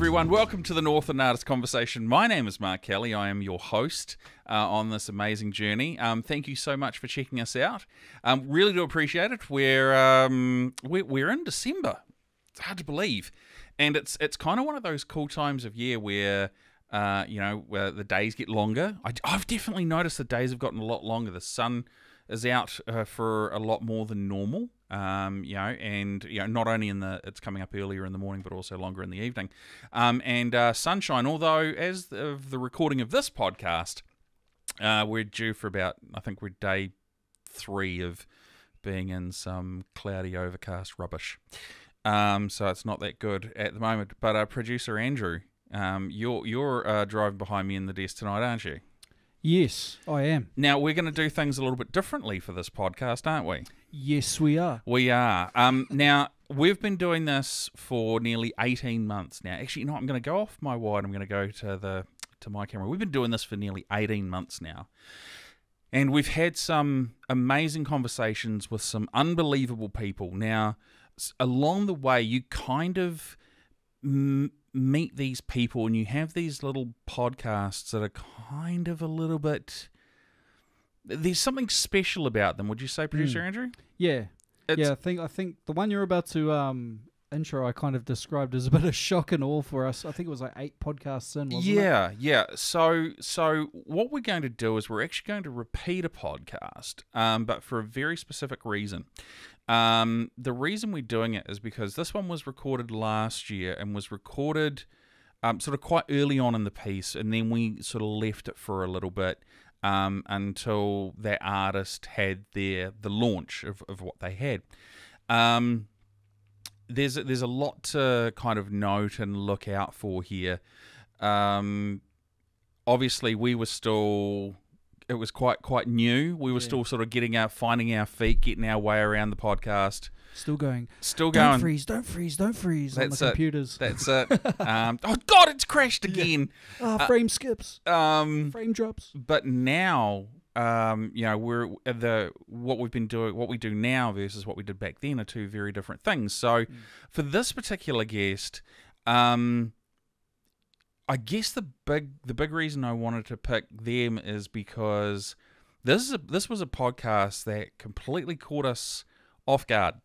everyone. Welcome to the Northland Artist Conversation. My name is Mark Kelly. I am your host uh, on this amazing journey. Um, thank you so much for checking us out. Um, really do appreciate it. We're, um, we're we're in December. It's hard to believe, and it's it's kind of one of those cool times of year where. Uh, you know, where the days get longer. I, I've definitely noticed the days have gotten a lot longer. The sun is out uh, for a lot more than normal. Um, you know, and you know, not only in the it's coming up earlier in the morning, but also longer in the evening. Um, and uh, sunshine. Although, as of the recording of this podcast, uh, we're due for about I think we're day three of being in some cloudy, overcast rubbish. Um, so it's not that good at the moment. But uh, producer Andrew, um, you're you're uh, driving behind me in the desk tonight, aren't you? Yes, I am. Now we're going to do things a little bit differently for this podcast, aren't we? Yes, we are. We are. Um, now we've been doing this for nearly eighteen months now. Actually, you know, what? I'm going to go off my wide. I'm going to go to the to my camera. We've been doing this for nearly eighteen months now, and we've had some amazing conversations with some unbelievable people. Now, along the way, you kind of m- meet these people, and you have these little podcasts that are kind of a little bit. There's something special about them. Would you say, producer Andrew? Yeah, It's, yeah. I think I think the one you're about to um intro, I kind of described as a bit of shock and awe for us. I think it was like eight podcasts in. Wasn't It? yeah, yeah. So, so what we're going to do is we're actually going to repeat a podcast, um, but for a very specific reason. Um, the reason we're doing it is because this one was recorded last year and was recorded um, sort of quite early on in the piece, and then we sort of left it for a little bit um, until that artist had their the launch of, of what they had. Um, there's there's a lot to kind of note and look out for here. Um, obviously, we were still it was quite quite new. We were Yeah. still sort of getting our finding our feet, getting our way around the podcast. Still going. Still going. Don't freeze! Don't freeze! Don't freeze! on That's the it. computers. That's it. um, oh God, it's crashed again. Ah, frame skips, Um, frame drops. but now um you know we're the what we've been doing what we do now versus what we did back then are two very different things so for this particular guest um i guess the big the big reason i wanted to pick them is because this is a this was a podcast that completely caught us off guard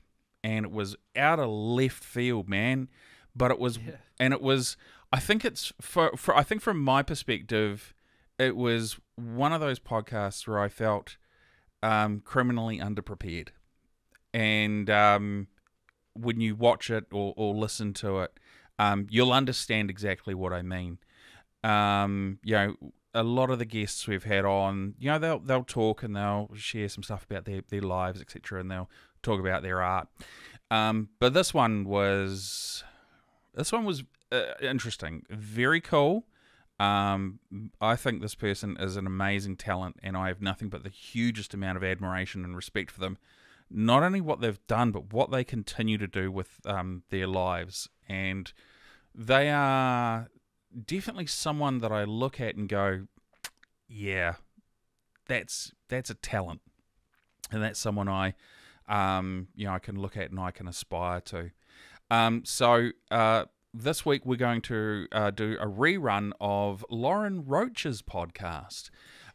and it was out of left field man but it was Yeah. and it was i think it's for, for i think from my perspective it was one of those podcasts where I felt um, criminally underprepared. And um, when you watch it or, or listen to it, um, you'll understand exactly what I mean. Um, you know, a lot of the guests we've had on, you know, they'll they'll talk and they'll share some stuff about their, their lives, etc., and they'll talk about their art. Um, but this one was this one was uh, interesting, very cool. Um, I think this person is an amazing talent, and I have nothing but the hugest amount of admiration and respect for them. Not only what they've done, but what they continue to do with um, their lives. And they are definitely someone that I look at and go, yeah, that's that's a talent, and that's someone I, um, you know, I can look at and I can aspire to. Um, so uh, this week we're going to uh, do a rerun of Lauren Roche's podcast.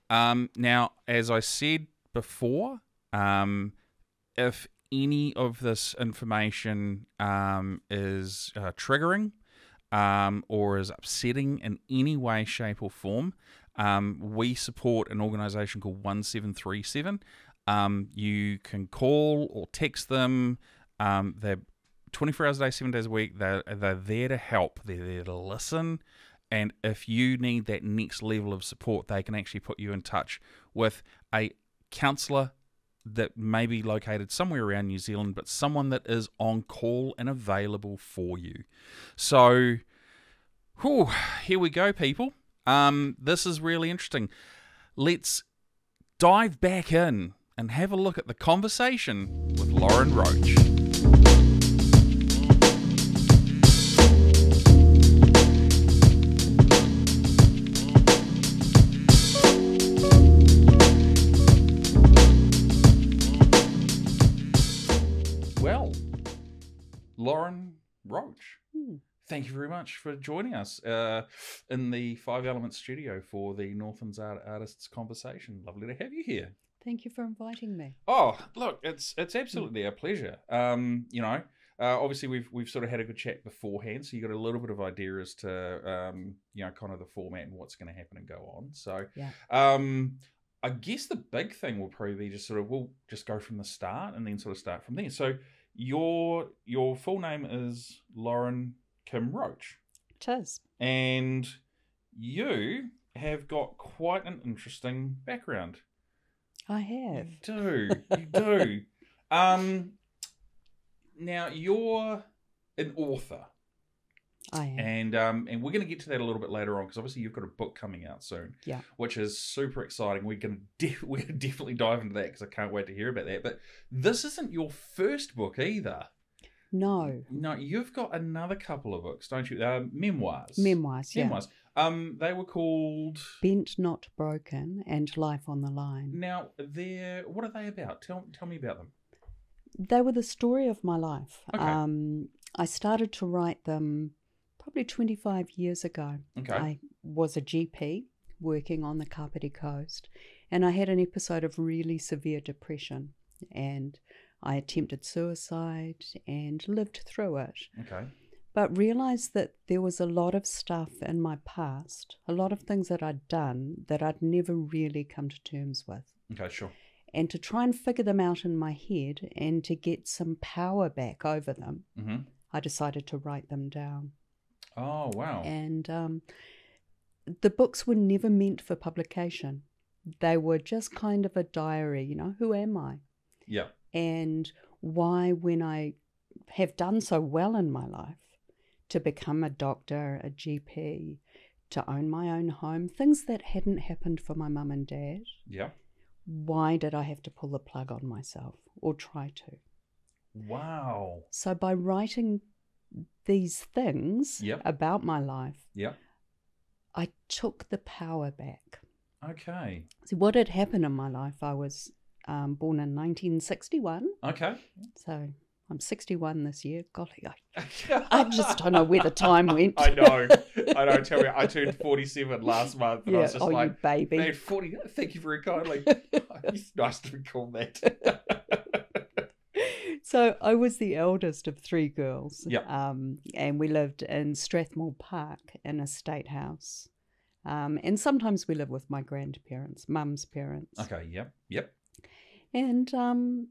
Um, now, as I said before, um, if any of this information um, is uh, triggering um, or is upsetting in any way, shape, or form, um, we support an organization called 1737. Um, you can call or text them. Um, they're 24 hours a day, seven days a week. They're, they're there to help, they're there to listen. And if you need that next level of support, they can actually put you in touch with a counselor that may be located somewhere around New Zealand, but someone that is on call and available for you. So, whew, here we go, people. Um, this is really interesting. Let's dive back in and have a look at the conversation with Lauren Roche. Lauren Roche, thank you very much for joining us uh, in the Five Elements studio for the Northlands Art- Artists Conversation. Lovely to have you here. Thank you for inviting me. Oh, look, it's it's absolutely a pleasure. Um, you know, uh, obviously we've we've sort of had a good chat beforehand, so you got a little bit of idea as to um, you know, kind of the format and what's going to happen and go on. So, Yeah. um, I guess the big thing will probably be just sort of we'll just go from the start and then sort of start from there. So, your your full name is Lauren Kim Roche, Tis. and you have got quite an interesting background. I have. You do. You do. um, now you're an author, I am. and um, and we're going to get to that a little bit later on because obviously you've got a book coming out soon. Yeah. Which is super exciting. We're going to de- we're gonna definitely dive into that because I can't wait to hear about that. But this isn't your first book either. no. No, you've got another couple of books, don't you? Uh, memoirs. Memoirs, yeah. Memoirs. Um, they were called. Bent Not Broken and Life on the Line. Now, they're what are they about? Tell tell me about them. They were the story of my life. Okay. Um, I started to write them probably 25 years ago. Okay. I was a GP working on the Kapiti coast, and I had an episode of really severe depression, and I attempted suicide and lived through it. Okay. but realized that there was a lot of stuff in my past, a lot of things that I'd done that I'd never really come to terms with. Okay. Sure. And to try and figure them out in my head and to get some power back over them, Mm-hmm. I decided to write them down. Oh wow. And um, the books were never meant for publication, they were just kind of a diary, you know, who am I? yeah. and why, when I have done so well in my life, to become a doctor, a GP, to own my own home, things that hadn't happened for my mum and dad, Yeah. why did I have to pull the plug on myself or try to? Wow. So, by writing these things Yep. about my life, Yeah. I took the power back. Okay. See, what had happened in my life, I was um, born in 1961. Okay. So I'm 61 this year. Golly, I, I just don't know where the time went. I know. I know. Tell me, I turned 47 last month, and I yeah, was just oh, like, you baby. man, 40. Thank you very kindly. it's nice to be called that. so I was the eldest of three girls. Yeah. Um, and we lived in Strathmore Park in a state house. Um, and sometimes we lived with my grandparents, mum's parents. okay. Yep. Yep. And um,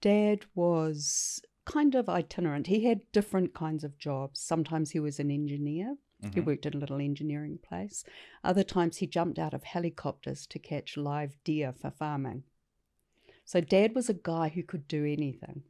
dad was kind of itinerant. He had different kinds of jobs. Sometimes he was an engineer. He Mhm. worked in a little engineering place. Other times he jumped out of helicopters to catch live deer for farming. So dad was a guy who could do anything.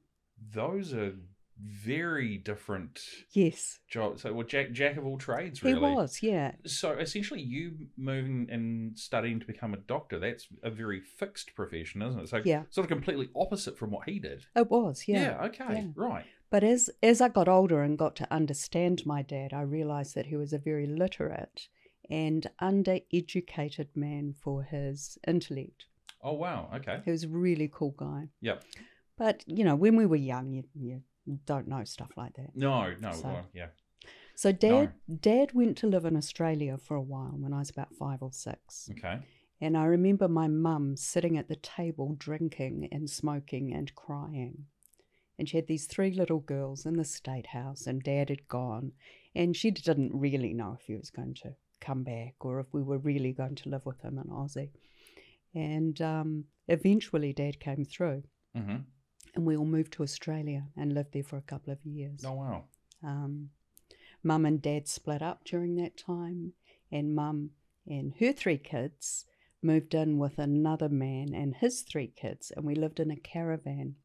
Those are very different Yes, jobs. So, well, jack jack of all trades, really. he was. Yeah, So essentially, you moving and studying to become a doctor—that's a very fixed profession, isn't it? So Yeah. sort of completely opposite from what he did. it was. Yeah. okay, yeah. right. But as as I got older and got to understand my dad, I realized that he was a very literate and undereducated man for his intellect. Oh wow, okay. He was a really cool guy. Yep. But you know, when we were young, you, you don't know stuff like that. No, no, So- well, yeah. So dad dad went to live in Australia for a while when I was about five or six. Okay. And I remember my mum sitting at the table drinking and smoking and crying. And she had these three little girls in the state house, and dad had gone. And she didn't really know if he was going to come back or if we were really going to live with him in Aussie. And um, eventually, dad came through, Mm-hmm. And we all moved to Australia and lived there for a couple of years. Oh wow. Um, mum and dad split up during that time, and mum and her three kids moved in with another man and his three kids, and we lived in a caravan.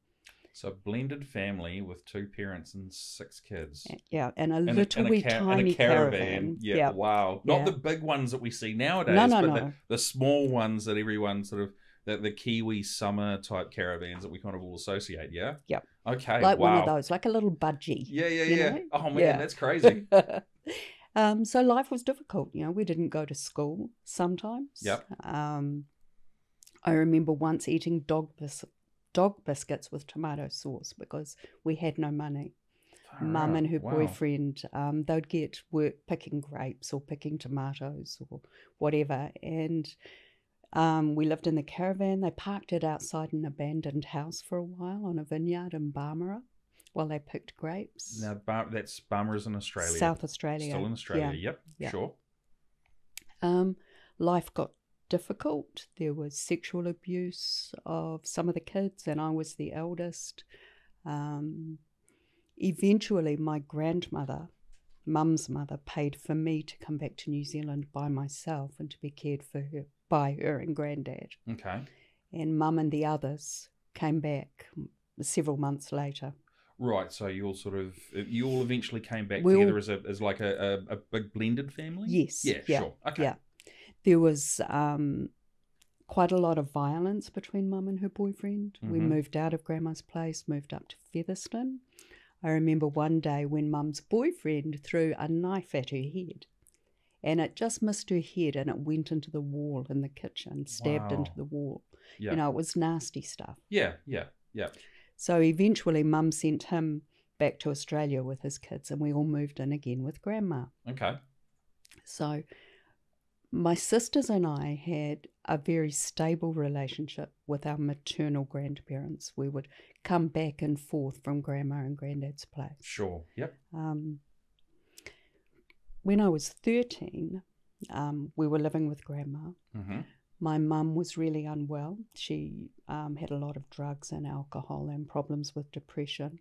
So a blended family with two parents and six kids. Yeah, and a In a- little a wee ca- in a tiny caravan. Yeah, Wow. Not the big ones that we see nowadays, No, no, but no. The, the small ones that everyone sort of the, the Kiwi summer type caravans that we kind of all associate, yeah? Yep. Okay. like wow. one of those, like a little budgie. Yeah, yeah, yeah. know? Oh man, Yeah. that's crazy. um, so life was difficult. You know, we didn't go to school sometimes. Yep. Um, I remember once eating dog bis- dog biscuits with tomato sauce because we had no money. Far Mum out. and her Wow. boyfriend, um, they'd get work picking grapes or picking tomatoes or whatever. And um, we lived in the caravan. They parked it outside an abandoned house for a while on a vineyard in Barmera while they picked grapes. Now Bar- that's Barmera's in Australia. South Australia. Still in Australia. Yeah. Yep. Sure. Um, life got difficult. There was sexual abuse of some of the kids, and I was the eldest. Um, eventually, my grandmother, mum's mother, paid for me to come back to New Zealand by myself and to be cared for her by her and granddad. Okay. And mum and the others came back several months later. Right. So you all sort of you all eventually came back We all- together as a as like a, a, a big blended family. Yes, Yeah. yeah, Sure. Okay. yeah. There was um, quite a lot of violence between mum and her boyfriend. We Mhm. moved out of grandma's place, moved up to Featherston. I remember one day when mum's boyfriend threw a knife at her head. And it just missed her head and it went into the wall in the kitchen, stabbed into the wall. Yeah. You know, it was nasty stuff. yeah. Yeah. Yeah. So eventually, mum sent him back to Australia with his kids, and we all moved in again with grandma. Okay. So, my sisters and I had a very stable relationship with our maternal grandparents. We would come back and forth from grandma and granddad's place. Sure. Yep. Um, when I was 13, um, we were living with grandma. Mm-hmm. My mum was really unwell. She um, had a lot of drugs and alcohol and problems with depression.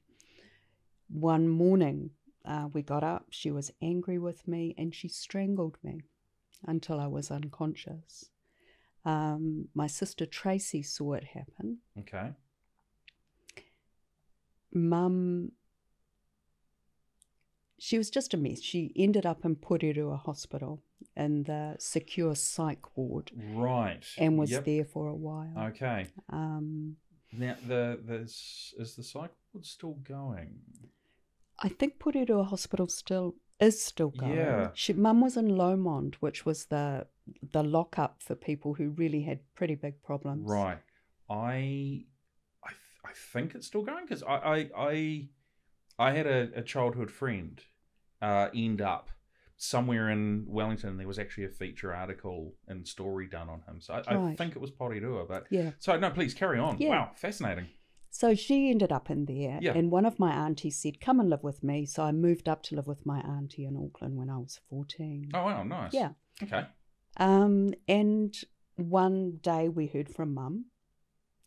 One morning, uh, we got up. She was angry with me and she strangled me until I was unconscious. Um, my sister Tracy saw it happen. Okay. Mum, she was just a mess. She ended up in Porirua Hospital in the secure psych ward Right. and was yep. there for a while. Okay. Um, Now the the is the psych ward still going? I think Porirua Hospital still is still going. Yeah. She, Mum was in Lomond, which was the the lockup for people who really had pretty big problems. Right. I I th- I think it's still going because I, I I I had a, a childhood friend uh, end up somewhere in Wellington. There was actually a feature article and story done on him. So I, I think it was Porirua. But Yeah. so no, please carry on. Yeah. Wow, fascinating. So she ended up in there, Yeah. and one of my aunties said, "Come and live with me." So I moved up to live with my auntie in Auckland when I was fourteen. Oh wow, nice. Yeah. Okay. Um, and one day we heard from Mum.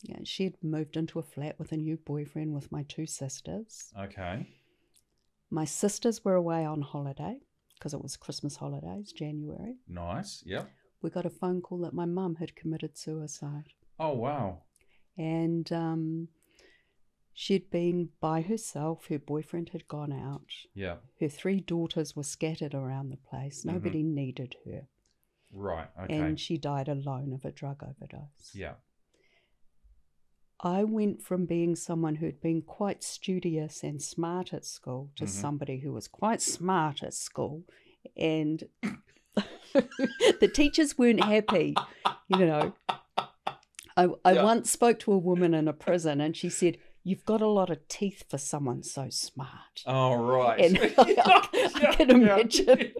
Yeah, she had moved into a flat with a new boyfriend with my two sisters. Okay. My sisters were away on holiday because it was Christmas holidays, January. Nice. Yep. We got a phone call that my mum had committed suicide. Oh wow. And um, she'd been by herself. Her boyfriend had gone out. Yeah. Her three daughters were scattered around the place. Mhm. Nobody needed her. Right. Okay. And she died alone of a drug overdose. yeah. I went from being someone who'd been quite studious and smart at school to Mhm. somebody who was quite smart at school. And the teachers weren't happy, you know. I, I Yeah. once spoke to a woman in a prison and she said, You've got a lot of teeth for someone so smart. Oh right. And I- I can Yeah. imagine.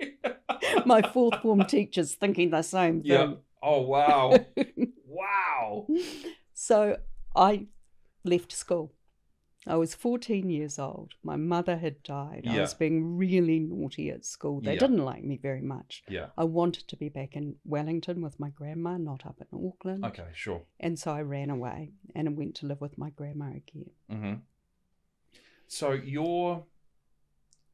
My fourth form teachers thinking the same thing. Yeah. Oh wow. wow. So I left school. I was 14 years old. My mother had died. I was being really naughty at school. They Yeah. didn't like me very much. Yeah. I wanted to be back in Wellington with my grandma, not up in Auckland. Okay. Sure. And so I ran away and went to live with my grandma again. Mm-hmm. So you're,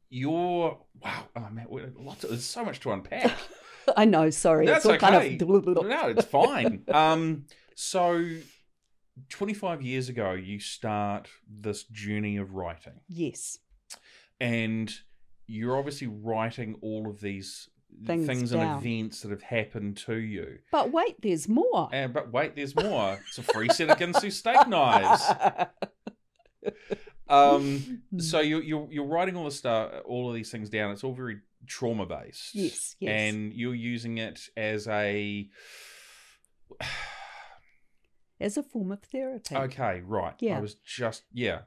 you're wow. Oh man, lots. Of, there's so much to unpack. I know, sorry. That's it's all okay. kind of. no, it's fine. Um, so 25 years ago, you start this journey of writing, Yes. and you're obviously writing all of these Things things, and events that have happened to you. But wait, there's more. And but wait, there's more. It's a free set of Ginsu steak knives. Um, so you're you're you're writing all the stuff, all of these things down. It's all very trauma based. Yes, yes. And you're using it as a As a form of therapy. okay, right? Yeah. I was just yeah.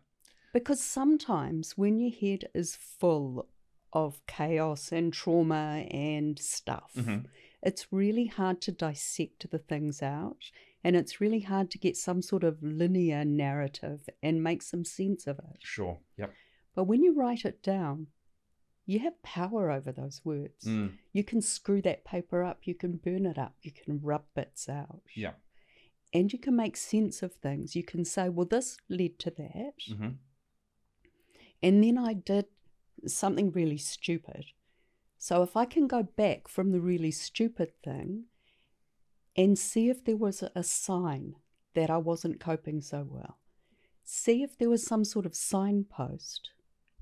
Because sometimes when your head is full of chaos and trauma and stuff, Mhm. it's really hard to dissect the things out. And it's really hard to get some sort of linear narrative and make some sense of it. Sure. Yep. But when you write it down, you have power over those words. Mm. You can screw that paper up, you can burn it up, you can rub bits out. Yeah. And you can make sense of things. You can say, well, this led to that. hmm And then I did something really stupid. So if I can go back from the really stupid thing and see if there was a, a sign that I wasn't coping so well, see if there was some sort of signpost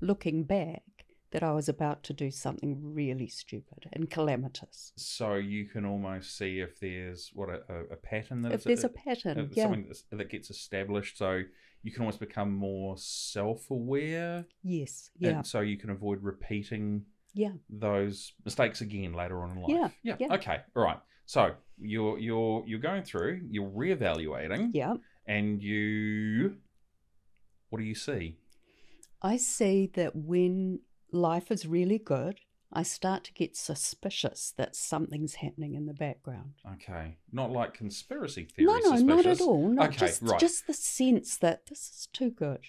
looking back that I was about to do something really stupid and calamitous. So you can almost see if there's what a, a, a pattern that If there's a uh, pattern, uh, yeah. something that gets established. So you can almost become more self-aware, Yes, yeah, and so you can avoid repeating yeah, those mistakes again later on in life. Yeah, Yeah. yeah. Okay. All right. So you're you're you're going through, you're reevaluating, yeah. and you, what do you see? I see that when life is really good, I start to get suspicious that something's happening in the background. Okay. Not like conspiracy theory. no, no, not at all. Not Okay, just right. just the sense that this is too good.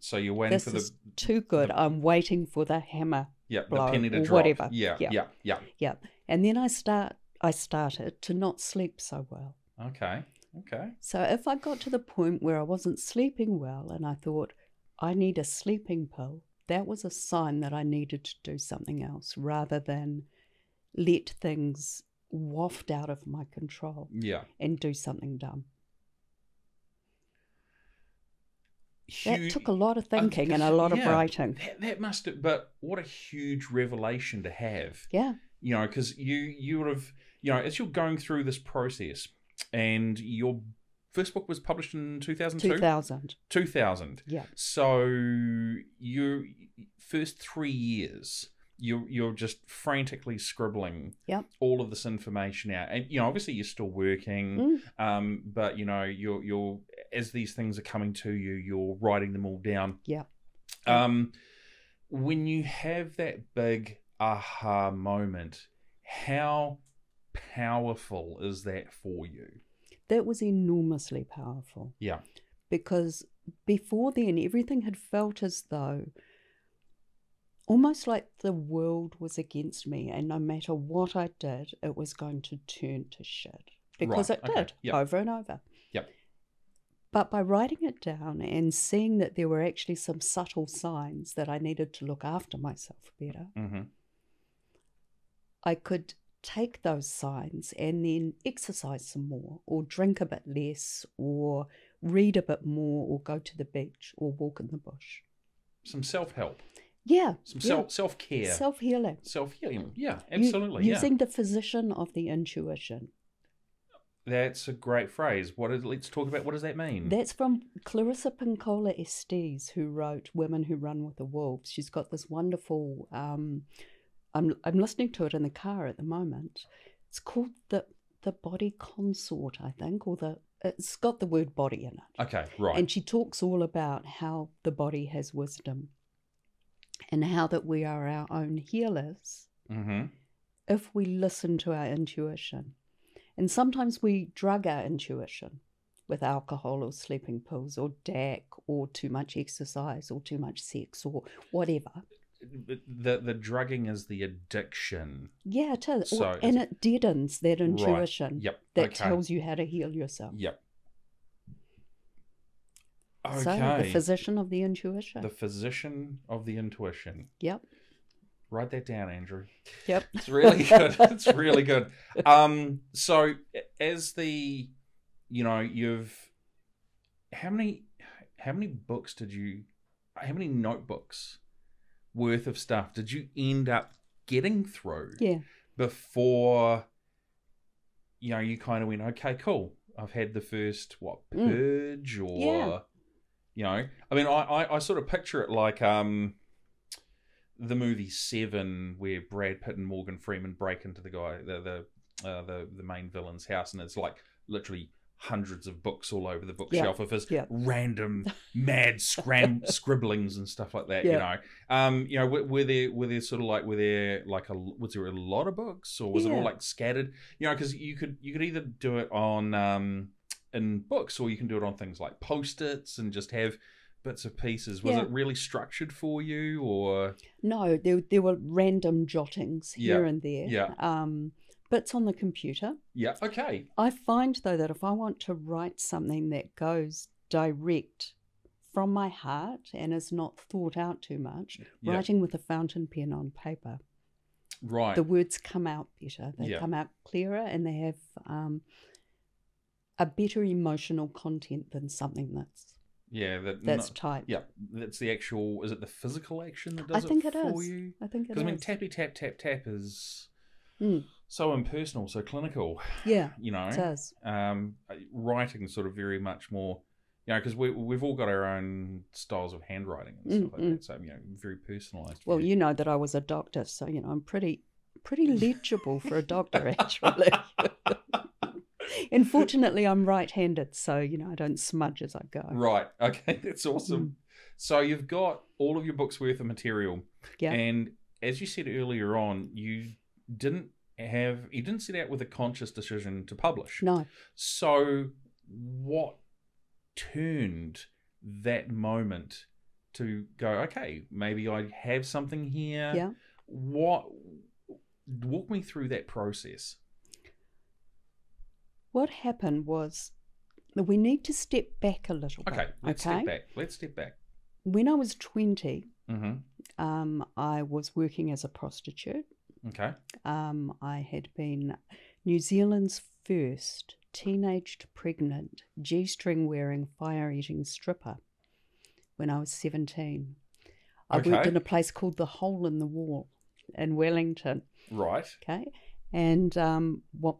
So you're waiting This for the is too good. the- I'm waiting for the hammer. yeah the penny to or drop. whatever. Yeah, Yeah. yeah, yeah. Yep. And then I start I started to not sleep so well. Okay. Okay. So if I got to the point where I wasn't sleeping well and I thought I need a sleeping pill, that was a sign that I needed to do something else rather than let things waft out of my control Yeah. and do something dumb. Huge, That took a lot of uh, thinking and a lot yeah. of writing. That, that must have, but what a huge revelation to have. Yeah. You know, because you you would have, you know, as you're going through this process, and your first book was published in 2002? 2000. 2000. Yeah. So your first three years, you're you're just frantically scribbling Yep. all of this information out, and you know obviously you're still working, Mm. um, but you know you're you're as these things are coming to you, you're writing them all down. Yeah. Um, when you have that big aha moment, how powerful is that for you? That was enormously powerful. Yeah. because before then everything had felt as though almost like the world was against me and no matter what I did it was going to turn to shit because Right, it okay, did yep. over and over Yep. but by writing it down and seeing that there were actually some subtle signs that I needed to look after myself better Mm-hmm. I could take those signs and then exercise some more, or drink a bit less, or read a bit more, or go to the beach, or walk in the bush. Some self help, Yeah. some yeah. self self care, Self healing. self healing. Yeah, absolutely. yeah. Using the physician of the intuition. That's a great phrase. What is, let's talk about what does that mean? That's from Clarissa Pinkola Estes, who wrote Women Who Run with the Wolves. She's got this wonderful. Um, I'm I'm listening to it in the car at the moment. It's called the the Body Consort, I think, or the it's got the word body in it. okay, right. And she talks all about how the body has wisdom, and how that we are our own healers mm-hmm. if we listen to our intuition. And sometimes we drug our intuition with alcohol or sleeping pills or DAC or too much exercise or too much sex or whatever. The the drugging is the addiction. Yeah, it is. So and it deadens that Right. intuition Yep. that okay. tells you how to heal yourself. Yep. Okay. So, the physician of the intuition. The physician of the intuition. yep. Write that down, Andrew. Yep. It's really good. it's really good. Um, so as the, you know, you've how many how many books did you how many notebooks worth of stuff did you end up getting through Yeah. before you know you kind of went okay cool I've had the first what Mm. purge or Yeah. you know I mean I, I I sort of picture it like um the movie Seven, where Brad Pitt and Morgan Freeman break into the guy, the the uh, the, the main villain's house, and it's like literally hundreds of books all over the bookshelf of his yeah. random mad scram scribblings and stuff like that. You know, um, you know, were, were there were there sort of like were there like a was there a lot of books or was it all like scattered? You know, because you could you could either do it on um in books or you can do it on things like post its and just have bits of pieces. Was Yeah. it really structured for you or No, there there were random jottings here and there. yeah. Um, bits on the computer. yeah? Okay, I find though that if I want to write something that goes direct from my heart and is not thought out too much, Yeah. writing with a fountain pen on paper, right. the words come out better. They Yeah. come out clearer and they have um, a better emotional content than something that's yeah, that that's no- typed. yeah, that's the actual. Is it the physical action that does I think it it for is. you? I think it Because I mean, is. tappy tap tap tap is Mm. So impersonal, so clinical. yeah, You know, it is. um, writing sort of very much more. You know, because we we've all got our own styles of handwriting and stuff Mm, like that. So you know, very personalised. Well, you know that I was a doctor, so you know I'm pretty pretty legible for a doctor actually. Unfortunately, I'm right-handed, so you know I don't smudge as I go. Right. Okay. That's Mm. awesome. So you've got all of your books worth of material, Yeah. and as you said earlier on, you didn't have you didn't set out with a conscious decision to publish. No, So what turned that moment to go? Okay, maybe I have something here. Yeah. What? Walk me through that process. what happened was that we need to step back a little Okay. bit. Let's okay. step back. Let's step back. When I was 20, Mm-hmm. um, I was working as a prostitute. Okay. Um, I had been New Zealand's first teenaged pregnant G string wearing fire eating stripper when I was 17. I worked in a place called the Hole in the Wall in Wellington. Right. Okay. And um, what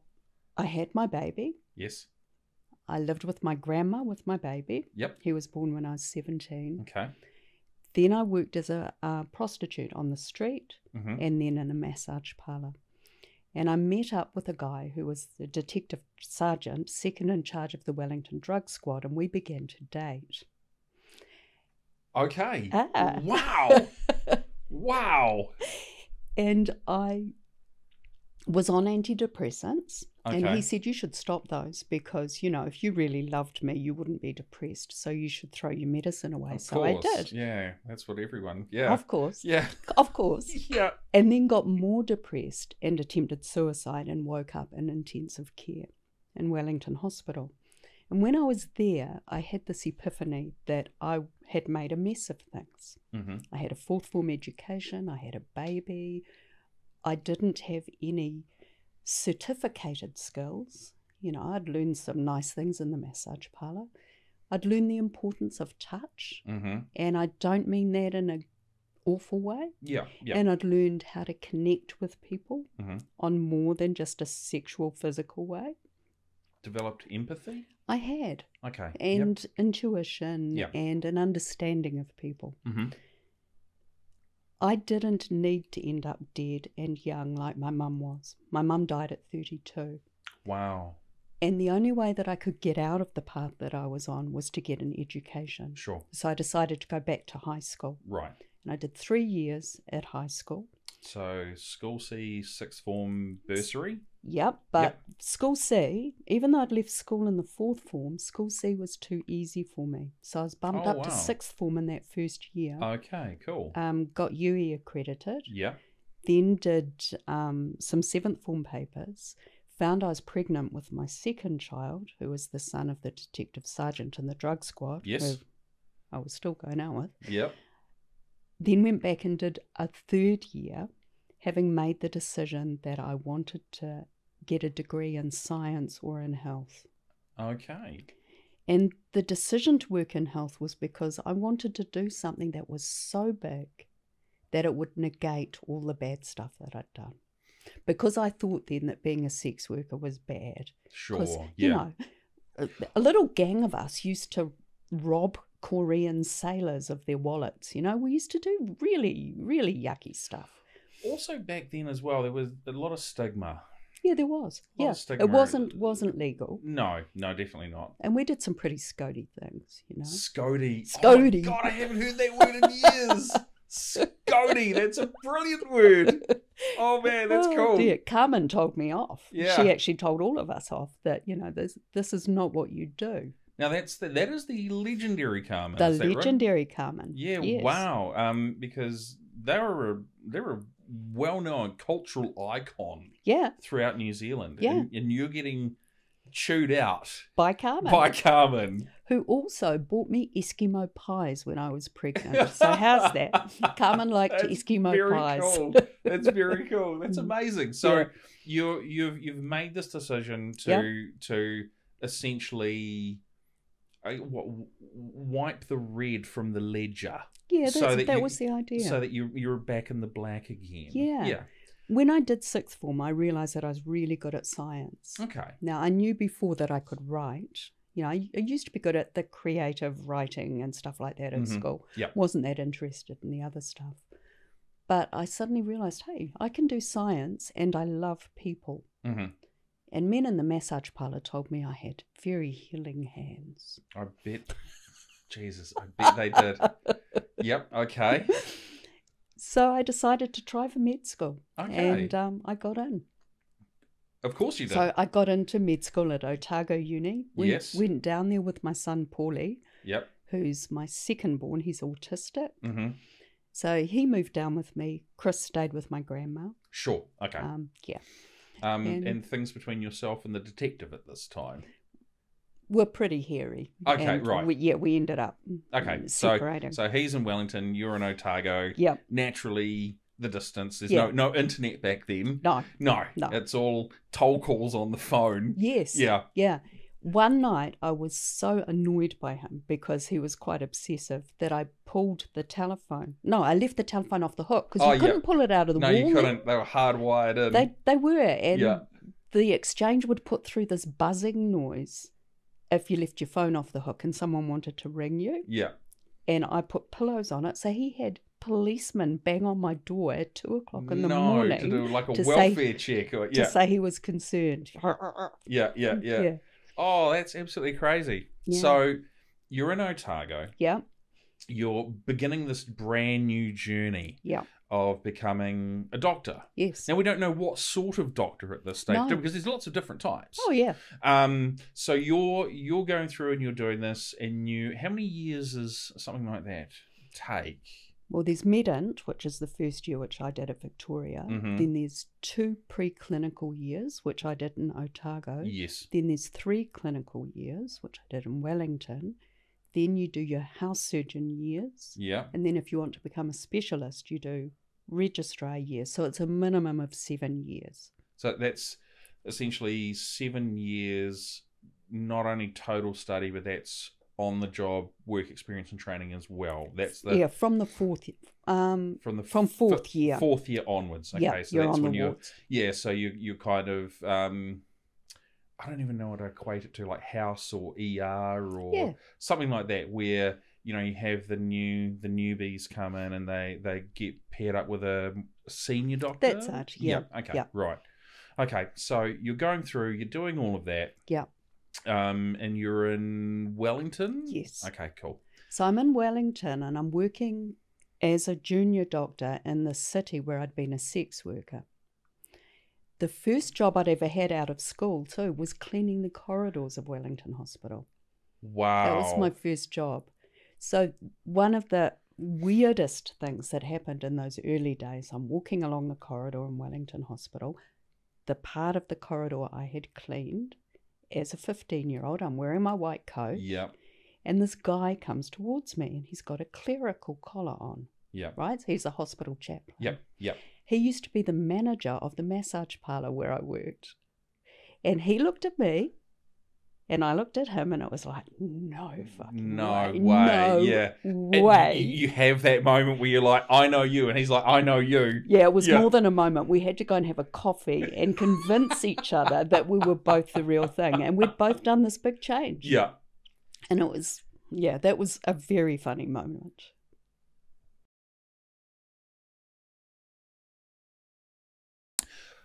I had my baby. Yes. I lived with my grandma with my baby. Yep. He was born when I was 17. Okay. Then I worked as a, a prostitute on the street Mm-hmm. and then in a massage parlour. And I met up with a guy who was the detective sergeant, second in charge of the Wellington Drug Squad, and we began to date. Okay. Ah. Wow. wow. And I was on antidepressants, and he said, You should stop those because, you know, if you really loved me, you wouldn't be depressed. So you should throw your medicine away. Of so I did. Yeah. That's what everyone. Yeah. Of course. Yeah. Of course. Yeah. and then got more depressed and attempted suicide and woke up in intensive care in Wellington Hospital. And when I was there, I had this epiphany that I had made a mess of things. Mm-hmm. I had a fourth form education, I had a baby, I didn't have any certificated skills. You know, I'd learned some nice things in the massage parlour. I'd learned the importance of touch, Mm-hmm. and I don't mean that in an awful way. Yeah. Yeah. And I'd learned how to connect with people Mhm. on more than just a sexual, physical way. Developed empathy. I had, Okay. and intuition Yep. and an understanding of people. Mm-hmm. I didn't need to end up dead and young like my mum was. My mum died at 32. Wow. And the only way that I could get out of the path that I was on was to get an education. Sure. So I decided to go back to high school. Right. And I did three years at high school. So school C sixth form bursary. Yep, but school C, even though I'd left school in the fourth form, school C was too easy for me. So I was bumped Oh, up to sixth form in that first year. Okay. Cool. Um, got UE accredited, yeah. then did um, some seventh form papers. Found I was pregnant with my second child, who was the son of the detective sergeant in the drug squad. Yes. who I was still going out with. Yep. Then went back and did a third year, having made the decision that I wanted to get a degree in science or in health. Okay. And the decision to work in health was because I wanted to do something that was so big that it would negate all the bad stuff that I'd done. Because I thought then that being a sex worker was bad. Sure. Yeah. you know, a, a little gang of us used to rob Korean sailors of their wallets. You know, we used to do really, really yucky stuff. also back then as well, there was a lot of stigma. Yeah, there was. A lot of Yeah, stigma. it wasn't wasn't legal, No, no, definitely not. and we did some pretty scody things, you know. Scody. Scody. Oh God, I haven't heard that word in years. Scody. That's a brilliant word. Oh man, that's Oh, cool. Dear. Carmen told me off. Yeah. She actually told all of us off that, you know, this this is not what you do. Now that's the, that is the legendary Carmen. the that right? legendary Carmen. Yeah. Yes. Wow. Um, because they were a, they were a well-known cultural icon Yeah, throughout New Zealand. Yeah. And, and you're getting chewed out by Carmen. by Carmen. who also bought me Eskimo pies when I was pregnant. So how's that? Carmen liked That's Eskimo very pies. Cool. That's very cool. That's amazing. So Yeah. you you've you've made this decision to to essentially uh, w- wipe the red from the ledger, Yeah, that's, So that, that you- was the idea. so that you you're back in the black again. Yeah. Yeah. when I did sixth form, I realised that I was really good at science. Okay. Now, I knew before that I could write. You know, I, I used to be good at the creative writing and stuff like that at Mhm. school. Yep. Wasn't that interested in the other stuff. But I suddenly realised, hey, I can do science and I love people. hmm And men in the massage parlour told me I had very healing hands. I bet. Jesus, I bet they did. yep. Okay. So I decided to try for med school. Okay. And um, I got in. Of course you did. So I got into med school at Otago Uni. Went, Yes. Went down there with my son Paulie, yep. who's my second born. He's autistic. hmm So he moved down with me. Chris stayed with my grandma. Sure. Okay. Um, yeah. Um, and- and things between yourself and the detective at this time. We're pretty hairy. Okay, and right. We, yeah, we ended up Okay, um, so so he's in Wellington, you're in Otago. yep. Naturally, the distance. There's Yeah. no no internet back then. No. No, No. it's all toll calls on the phone. Yes. Yeah. Yeah. One night I was so annoyed by him because he was quite obsessive that I pulled the telephone. No, I left the telephone off the hook because Oh, you yeah. couldn't pull it out of the No, wall. you couldn't. They were hardwired in. They they were, and Yeah. the exchange would put through this buzzing noise if you left your phone off the hook and someone wanted to ring you. yeah. And I put pillows on it, so he had policemen bang on my door at two o'clock in the no, morning to do like a to say- welfare check. Or, to say he was concerned. yeah, yeah, yeah, yeah, Oh, that's absolutely crazy. Yeah. So you're in Otago. yeah, You're beginning this brand new journey yeah. of becoming a doctor. yes. Now we don't know what sort of doctor at this stage No. because there's lots of different types. Oh yeah, Um, so you're you're going through and you're doing this, and you how many years is something like that take? Well, there's Medint, which is the first year, which I did at Victoria. Mhm. Then there's two preclinical years, which I did in Otago. Yes. Then there's three clinical years, which I did in Wellington. Then you do your house surgeon years. Yeah. And then if you want to become a specialist, you do registrar years. So it's a minimum of seven years. So that's essentially seven years, not only total study, but that's on the job work experience and training as well. That's the yeah, from the fourth. Um, from the from f- fourth year. fourth year onwards. Okay, yeah, so you're that's on when the you're wards. yeah. So you you kind of um, I don't even know what to equate it to, like house or ER or Yeah. something like that, where you know you have the new the newbies come in and they they get paired up with a senior doctor. That's it, yeah, Okay. yeah. Right. Okay. So you're going through. You're doing all of that. Yeah. Um, and you're in Wellington. Yes. Okay. Cool. So I'm in Wellington and I'm working as a junior doctor in the city where I'd been a sex worker. The first job I'd ever had out of school, too, was cleaning the corridors of Wellington Hospital. Wow. That was my first job. So, one of the weirdest things that happened in those early days, I'm walking along the corridor in Wellington Hospital. The part of the corridor I had cleaned as a 15 year old, I'm wearing my white coat, Yep. and this guy comes towards me and he's got a clerical collar on, Yep. right? So he's a hospital chaplain. Yep. Yep. He used to be the manager of the massage parlor where I worked. And he looked at me and I looked at him and it was like, no fucking No way. way, No yeah. Way. You, you have that moment where you're like, I know you, and he's like, I know you. yeah, it was Yeah. more than a moment. We had to go and have a coffee and convince each other that we were both the real thing. And we'd both done this big change. Yeah. And it was, yeah, that was a very funny moment.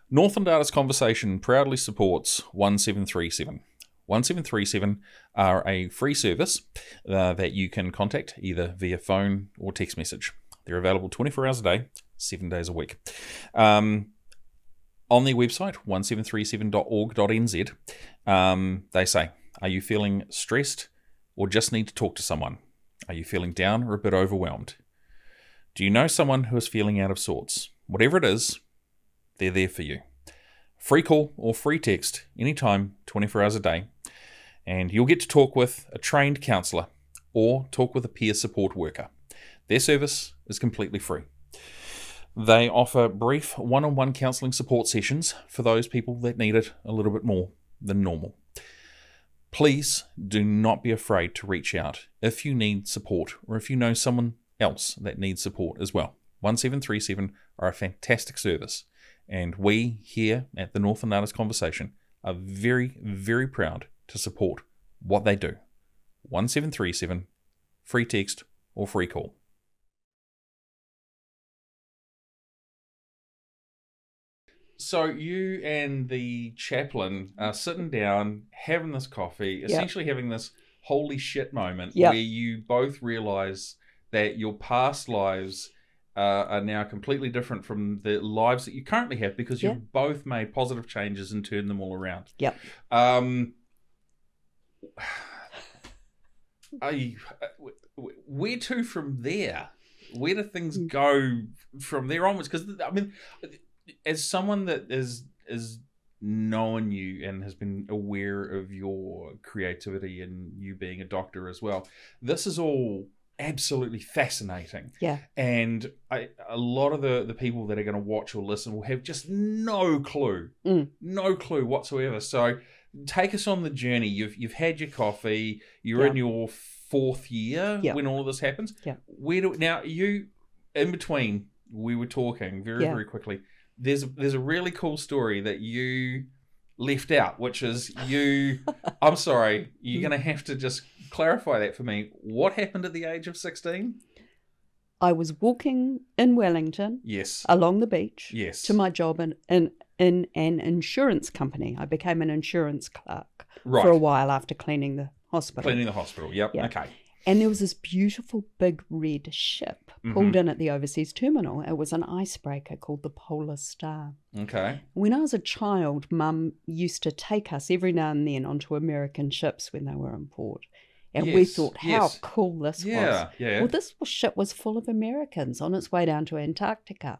Northland Artist Conversation proudly supports 1737. 1737 are a free service uh, that you can contact either via phone or text message. They're available 24 hours a day, seven days a week. Um, on their website, 1737.org.nz, um, they say, Are you feeling stressed or just need to talk to someone? Are you feeling down or a bit overwhelmed? Do you know someone who is feeling out of sorts? Whatever it is, they're there for you. Free call or free text anytime, 24 hours a day, and you'll get to talk with a trained counsellor or talk with a peer support worker. Their service is completely free. They offer brief one on one counselling support sessions for those people that need it a little bit more than normal. Please do not be afraid to reach out if you need support or if you know someone else that needs support as well. 1737 are a fantastic service, and we here at the Northland Artist Conversation are very, very proud to support what they do. 1737, free text or free call. So you and the chaplain are sitting down, having this coffee, essentially having this holy shit moment Yep. where you both realize that your past lives uh, are now completely different from the lives that you currently have because Yeah. you've both made positive changes and turned them all around. Yep. Um, I, where to from there? Where do things Hmm. go from there onwards? Because I mean, as someone that is is known you and has been aware of your creativity and you being a doctor as well, this is all absolutely fascinating. Yeah. And I, a lot of the, the people that are going to watch or listen will have just no clue, Mm. no clue whatsoever. So take us on the journey. You've you've had your coffee. You're Yeah. in your fourth year Yeah. when all of this happens. Yeah. Where do now you in between? We were talking very Yeah. very quickly. There's there's a really cool story that you left out, which is you. I'm sorry, you're hmm. going to have to just clarify that for me. What happened at the age of 16? I was walking in Wellington Yes. along the beach Yes. to my job in, in, in an insurance company. I became an insurance clerk right. for a while after cleaning the hospital. Cleaning the hospital. Yep. Yeah. Okay. And there was this beautiful big red ship Mm-hmm. pulled in at the overseas terminal. It was an icebreaker called the Polar Star. Okay. When I was a child, Mum used to take us every now and then onto American ships when they were in port. And we thought how yes. cool this was. Yeah. Yeah. Well, this ship was full of Americans on its way down to Antarctica.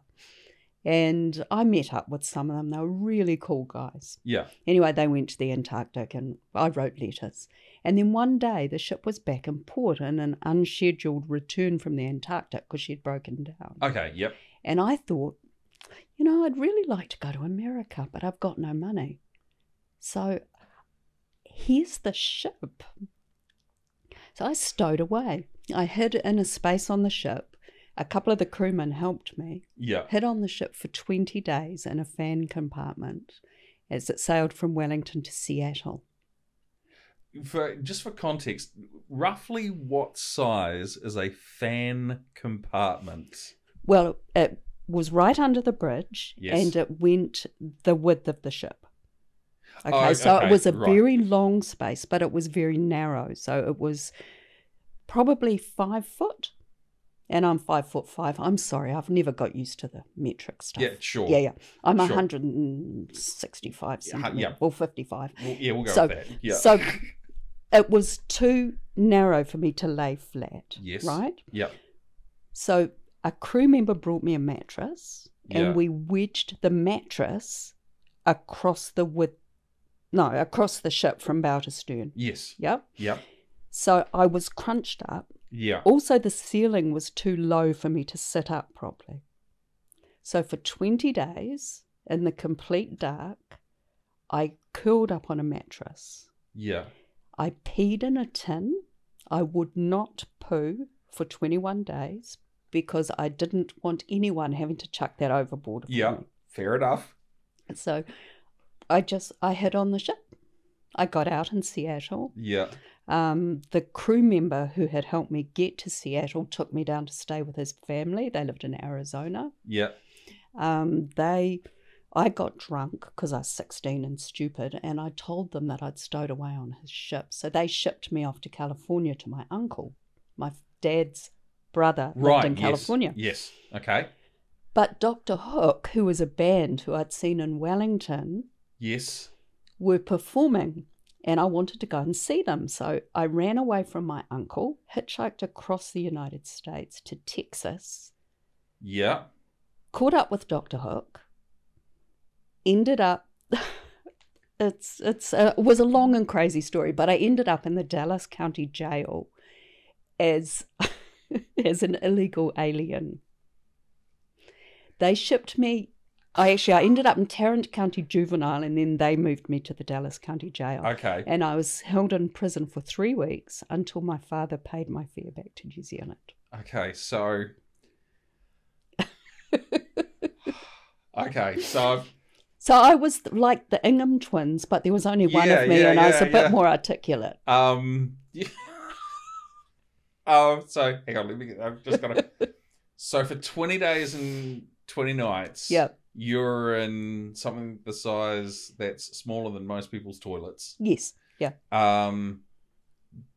And I met up with some of them. They were really cool guys. yeah. Anyway, they went to the Antarctic and I wrote letters. And then one day the ship was back in port in an unscheduled return from the Antarctic because she'd broken down. Okay. Yep. And I thought, you know, I'd really like to go to America, but I've got no money. So here's the ship. So I stowed away. I hid in a space on the ship. A couple of the crewmen helped me. Yeah. Hid on the ship for 20 days in a fan compartment as it sailed from Wellington to Seattle. For just for context, roughly what size is a fan compartment? Well, it was right under the bridge Yes. and it went the width of the ship. Oh, okay, Oh, so okay, it was a right. very long space, but it was very narrow. So it was probably five foot. And I'm five foot five. I'm sorry, I've never got used to the metric stuff. Yeah. Sure. Yeah, yeah. I'm Sure. 165 Yeah, centimeters, yeah. or 55. Well, yeah. We'll go So- with that. Yeah. So it was too narrow for me to lay flat. Yes. Right? Yep. So a crew member brought me a mattress Yeah. and we wedged the mattress across the width, no, across the ship from bow to stern. Yes. Yep. Yep. So I was crunched up. Yeah. Also, the ceiling was too low for me to sit up properly. So for 20 days in the complete dark, I curled up on a mattress. Yeah. I peed in a tin. I would not poo for 21 days because I didn't want anyone having to chuck that overboard. Yeah. me. Fair enough. So I just, I hid on the ship. I got out in Seattle. Yeah. Um, the crew member who had helped me get to Seattle took me down to stay with his family. They lived in Arizona. Yeah. Um, they I got drunk because I was 16 and stupid, and I told them that I'd stowed away on his ship. So they shipped me off to California to my uncle. My dad's brother lived Right. in yes, California. Yes. Okay. But Dr. Hook, who was a band who I'd seen in Wellington, Yes. were performing and I wanted to go and see them. So I ran away from my uncle, hitchhiked across the United States to Texas, Yeah. caught up with Dr. Hook, ended up it's it's uh, it was a long and crazy story, but I ended up in the Dallas County Jail as as an illegal alien. They shipped me I actually I ended up in Tarrant County Juvenile and then they moved me to the Dallas County Jail. Okay. And I was held in prison for three weeks until my father paid my fare back to New Zealand. Okay. So. okay. So. So I was like the Ingham twins, but there was only one Yeah, of me yeah, and I was a yeah, bit more articulate. Um. oh, so hang on. Let me. I've just got to. so for twenty days and twenty nights. Yep. You're in something the size that's smaller than most people's toilets. Yes. Yeah. Um,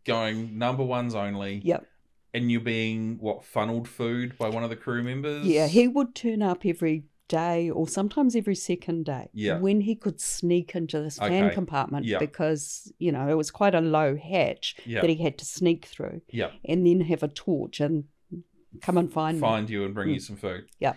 going number ones only. Yep. And you're being what funneled food by one of the crew members. Yeah. He would turn up every day or sometimes every second day Yeah. when he could sneak into this fan Okay. compartment Yeah. because, you know, it was quite a low hatch Yeah. that he had to sneak through Yeah. and then have a torch and come and find, me. find you and bring you Mm. some food. Yeah.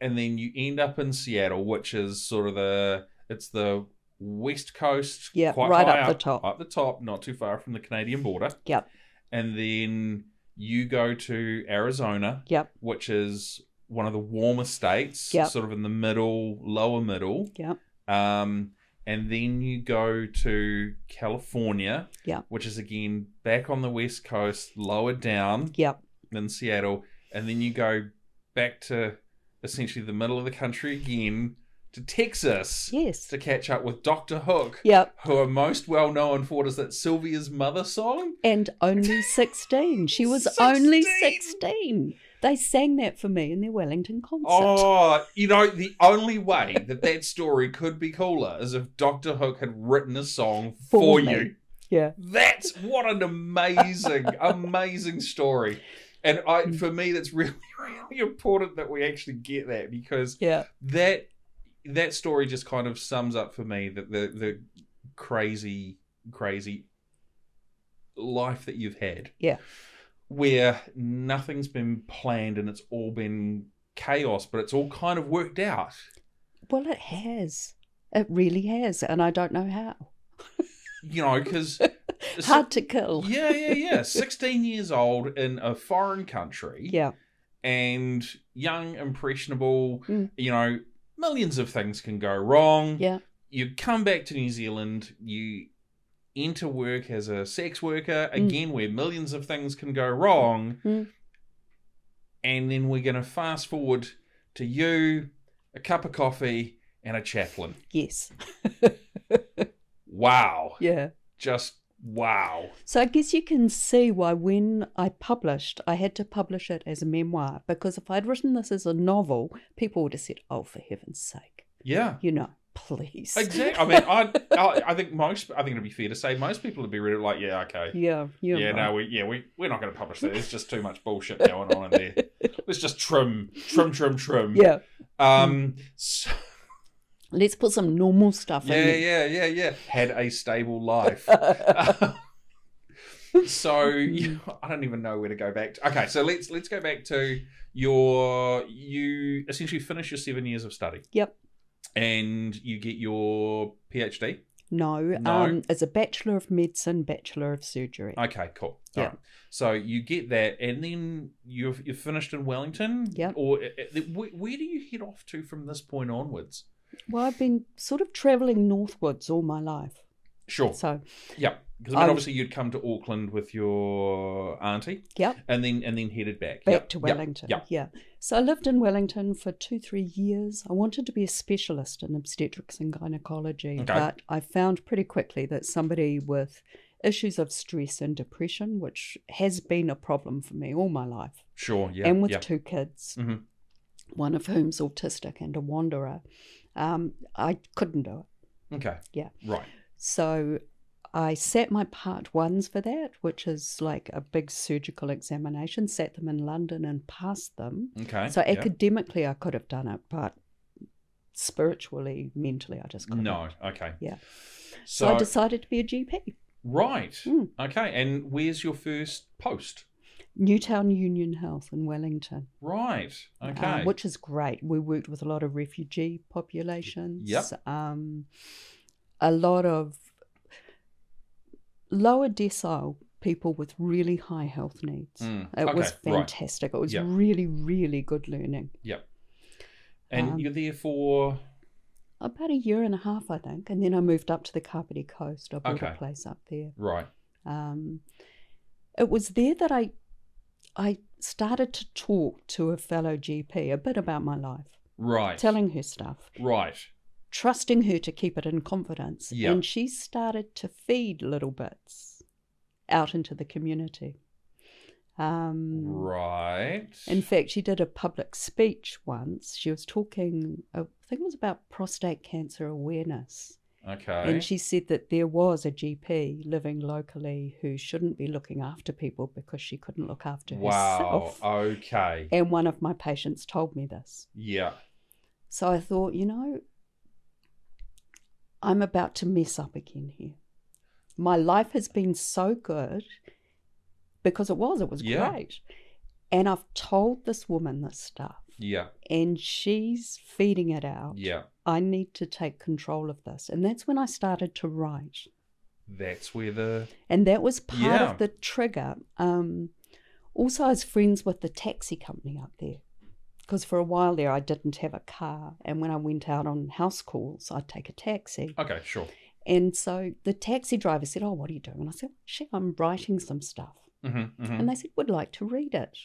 And then you end up in Seattle, which is sort of the it's the west coast. Yeah, quite right high up the top. Up the top, not too far from the Canadian border. Yep. And then you go to Arizona, Yep. which is one of the warmer states, Yep. sort of in the middle, lower middle. Yep. Um, and then you go to California, Yep. which is again back on the west coast, lower down Yep. than Seattle, and then you go back to essentially the middle of the country again to Texas Yes. to catch up with Doctor Hook, Yep. who are most well known for what is that Sylvia's mother song? And only 16. She was only 16. 16. They sang that for me in their Wellington concert. Oh, you know, the only way that that story could be cooler is if Doctor Hook had written a song for, For you. Yeah. That's what an amazing, amazing story. And I, Mm. for me, that's really, really important that we actually get that because Yeah. that that story just kind of sums up for me that the the crazy, crazy life that you've had. Yeah. Where nothing's been planned and it's all been chaos, but it's all kind of worked out. Well, it has. It really has. And I don't know how. You know, because Hard to kill. yeah, yeah, yeah. 16 years old in a foreign country. Yeah. And young, impressionable, Mm. you know, millions of things can go wrong. Yeah. You come back to New Zealand, you enter work as a sex worker, Mm. again, where millions of things can go wrong. Mm. And then we're going to fast forward to you, a cup of coffee, and a chaplain. Yes. Wow. Yeah. Just wow. So I guess you can see why when I published, I had to publish it as a memoir because if I'd written this as a novel, people would have said, "Oh, for heaven's sake, Yeah. you know, please." Exactly. I mean, I, I I think most. I think it'd be fair to say most people would be really like, yeah, okay, Yeah. Yeah, know. no, we yeah we we're not going to publish that. There's just too much bullshit going on in there. Let's just trim, trim, trim, trim. Yeah. Um. So, Let's put some normal stuff yeah, in there. yeah, yeah, yeah. Had a stable life. so you, I don't even know where to go back. To. Okay, so let's let's go back to your you essentially finish your seven years of study. Yep. And you get your PhD. No, No? Um, it's a Bachelor of Medicine, Bachelor of Surgery. Okay, cool. Yeah. All right. So you get that, and then you've you've finished in Wellington. Yeah. Or uh, uh, where, where do you head off to from this point onwards? Well, I've been sort of travelling northwards all my life. Sure. So, Yeah. Because I mean, I'm- obviously you'd come to Auckland with your auntie, yep, and then and then headed back. back Yep, to Wellington. Yep. Yeah. So I lived in Wellington for two, three years. I wanted to be a specialist in obstetrics and gynecology, Okay. but I found pretty quickly that somebody with issues of stress and depression, which has been a problem for me all my life, Sure. Yeah. and with yeah. two kids, Mhm. one of whom's autistic and a wanderer. Um, I couldn't do it. Okay. Yeah. Right. So I set my part ones for that, which is like a big surgical examination, sat them in London and passed them. Okay. So yeah. academically, I could have done it, but spiritually, mentally, I just couldn't. No. Okay. Yeah. So, So, I decided to be a GP. right. Mm. Okay. And where's your first post? Newtown Union Health in Wellington, Right. uh, Okay. which is great. We worked with a lot of refugee populations. Yep. Um, a lot of lower decile people with really high health needs. Mm, It was okay, right. fantastic. It was Yep. really, really good learning. Yep. And um, you're there for About a year and a half, I think. And then I moved up to the Kapiti Coast. I bought Okay. a place up there. right. Um, it was there that I I started to talk to a fellow GP a bit about my life, Right. telling her stuff, Right. trusting her to keep it in confidence. Yeah. And she started to feed little bits out into the community. Um, Right. In fact, she did a public speech once. She was talking, I think it was about prostate cancer awareness. Okay. And she said that there was a GP living locally who shouldn't be looking after people because she couldn't look after wow. herself. Okay. And one of my patients told me this. Yeah. So I thought, you know, I'm about to mess up again here. My life has been so good because it was, it was Yeah. great. And I've told this woman this stuff, Yeah. and she's feeding it out. Yeah. I need to take control of this. And that's when I started to write. That's where the And that was part Yeah. of the trigger. Um, also, I was friends with the taxi company up there because for a while there I didn't have a car. And when I went out on house calls, I'd take a taxi. okay. Sure. And so the taxi driver said, Oh, what are you doing? And I said, Shit, I'm writing some stuff. Mm-hmm, mm-hmm. And they said, Would like to read it.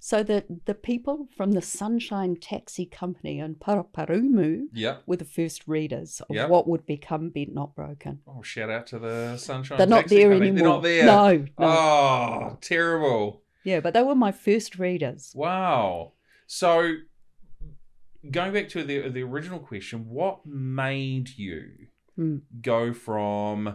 So the, the people from the Sunshine Taxi Company in Paraparaumu yeah. were the first readers of Yeah. what would become Bent Not Broken. Oh, shout out to the Sunshine. They're not Taxi there Company. anymore. They're not there. No, no. Oh, terrible. Yeah, but they were my first readers. Wow. So, going back to the the original question, what made you Hmm. go from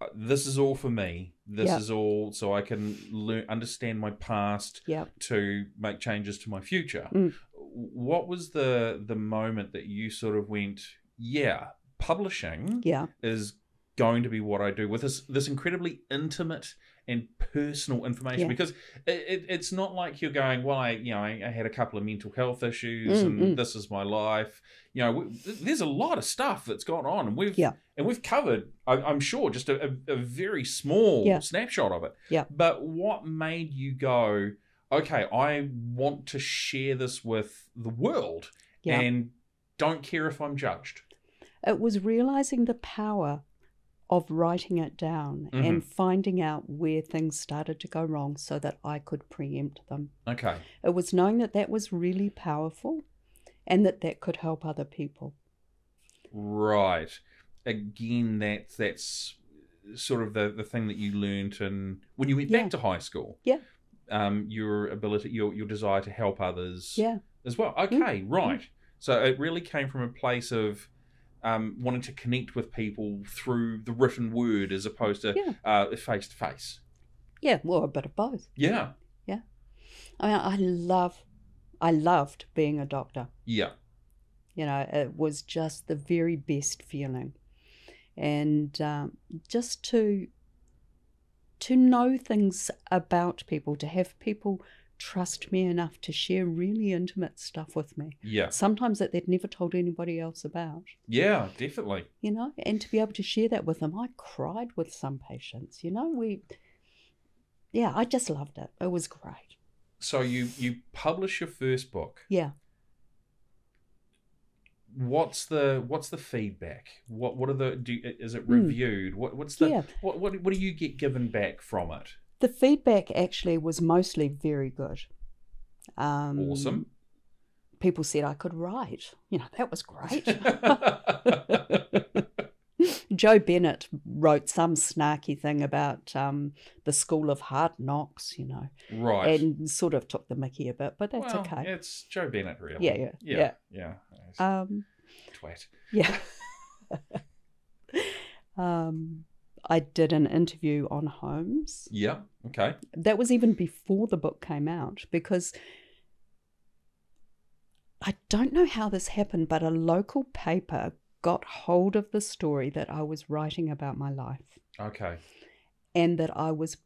uh, this is all for me, this Yeah. is all so I can learn, understand my past Yeah. to make changes to my future? Mm. What was the the moment that you sort of went, yeah, publishing Yeah. is going to be what I do with this this incredibly intimate and personal information Yeah. because it, it, it's not like you're going well I you know I, I had a couple of mental health issues Mm, and mm. this is my life you know we, there's a lot of stuff that's gone on and we've Yeah. and we've covered I, I'm sure just a, a, a very small Yeah. snapshot of it Yeah. but what made you go okay I want to share this with the world and don't care if I'm judged It was realizing the power of writing it down Mhm. and finding out where things started to go wrong so that I could preempt them. okay It was knowing that that was really powerful and that that could help other people. Right. Again, that's that's sort of the, the thing that you learned and when you went Yeah. back to high school. Yeah. Um, your ability, your your desire to help others. Yeah. As well. Okay. Right. So it really came from a place of um, wanting to connect with people through the written word as opposed to uh, face to face. Yeah, well, a bit of both. Yeah. Yeah. I mean, I love, I loved being a doctor. Yeah. You know, it was just the very best feeling, and um, just to to know things about people, to have people trust me enough to share really intimate stuff with me. Yeah. Sometimes that they'd never told anybody else about. Yeah. Definitely. You know, and to be able to share that with them, I cried with some patients. You know, we, yeah, I just loved it. It was great. So you you publish your first book. Yeah. what's the what's the feedback what what are the do is it Hmm. reviewed what what's the Yeah. what, what what do you get given back from it The feedback actually was mostly very good. Um, awesome People said I could write. You know, that was great. Joe Bennett wrote some snarky thing about um, the School of Hard Knocks, you know, right and sort of took the mickey a bit, but that's well, okay. it's joe bennett really Yeah, yeah, yeah yeah, Um, Twat. Yeah. um, I did an interview on Holmes. Yeah. Okay. That was even before the book came out because I don't know how this happened, but a local paper got hold of the story that I was writing about my life Okay. and that I was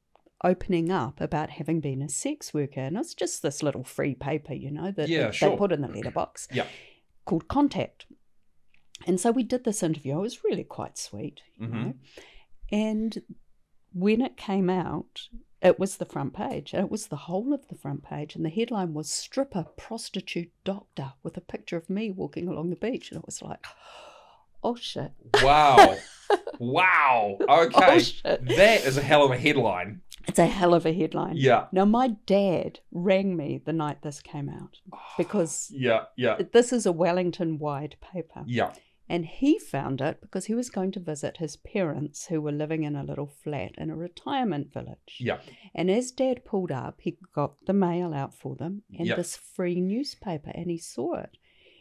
opening up about having been a sex worker. And it's just this little free paper, you know, that Yeah, that sure. they put in the letterbox Yeah. called Contact. And so we did this interview. It was really quite sweet, you Mhm. know. And when it came out, it was the front page. And it was the whole of the front page. And the headline was Stripper Prostitute Doctor with a picture of me walking along the beach. And it was like, oh shit. Wow. wow. Oh, okay. Oh. That is a hell of a headline. It's a hell of a headline. Yeah. Now, my dad rang me the night this came out ah, because Yeah. Yeah. this is a Wellington wide paper. Yeah. And he found it because he was going to visit his parents who were living in a little flat in a retirement village. Yeah. And as dad pulled up, he got the mail out for them and Yep. this free newspaper and he saw it.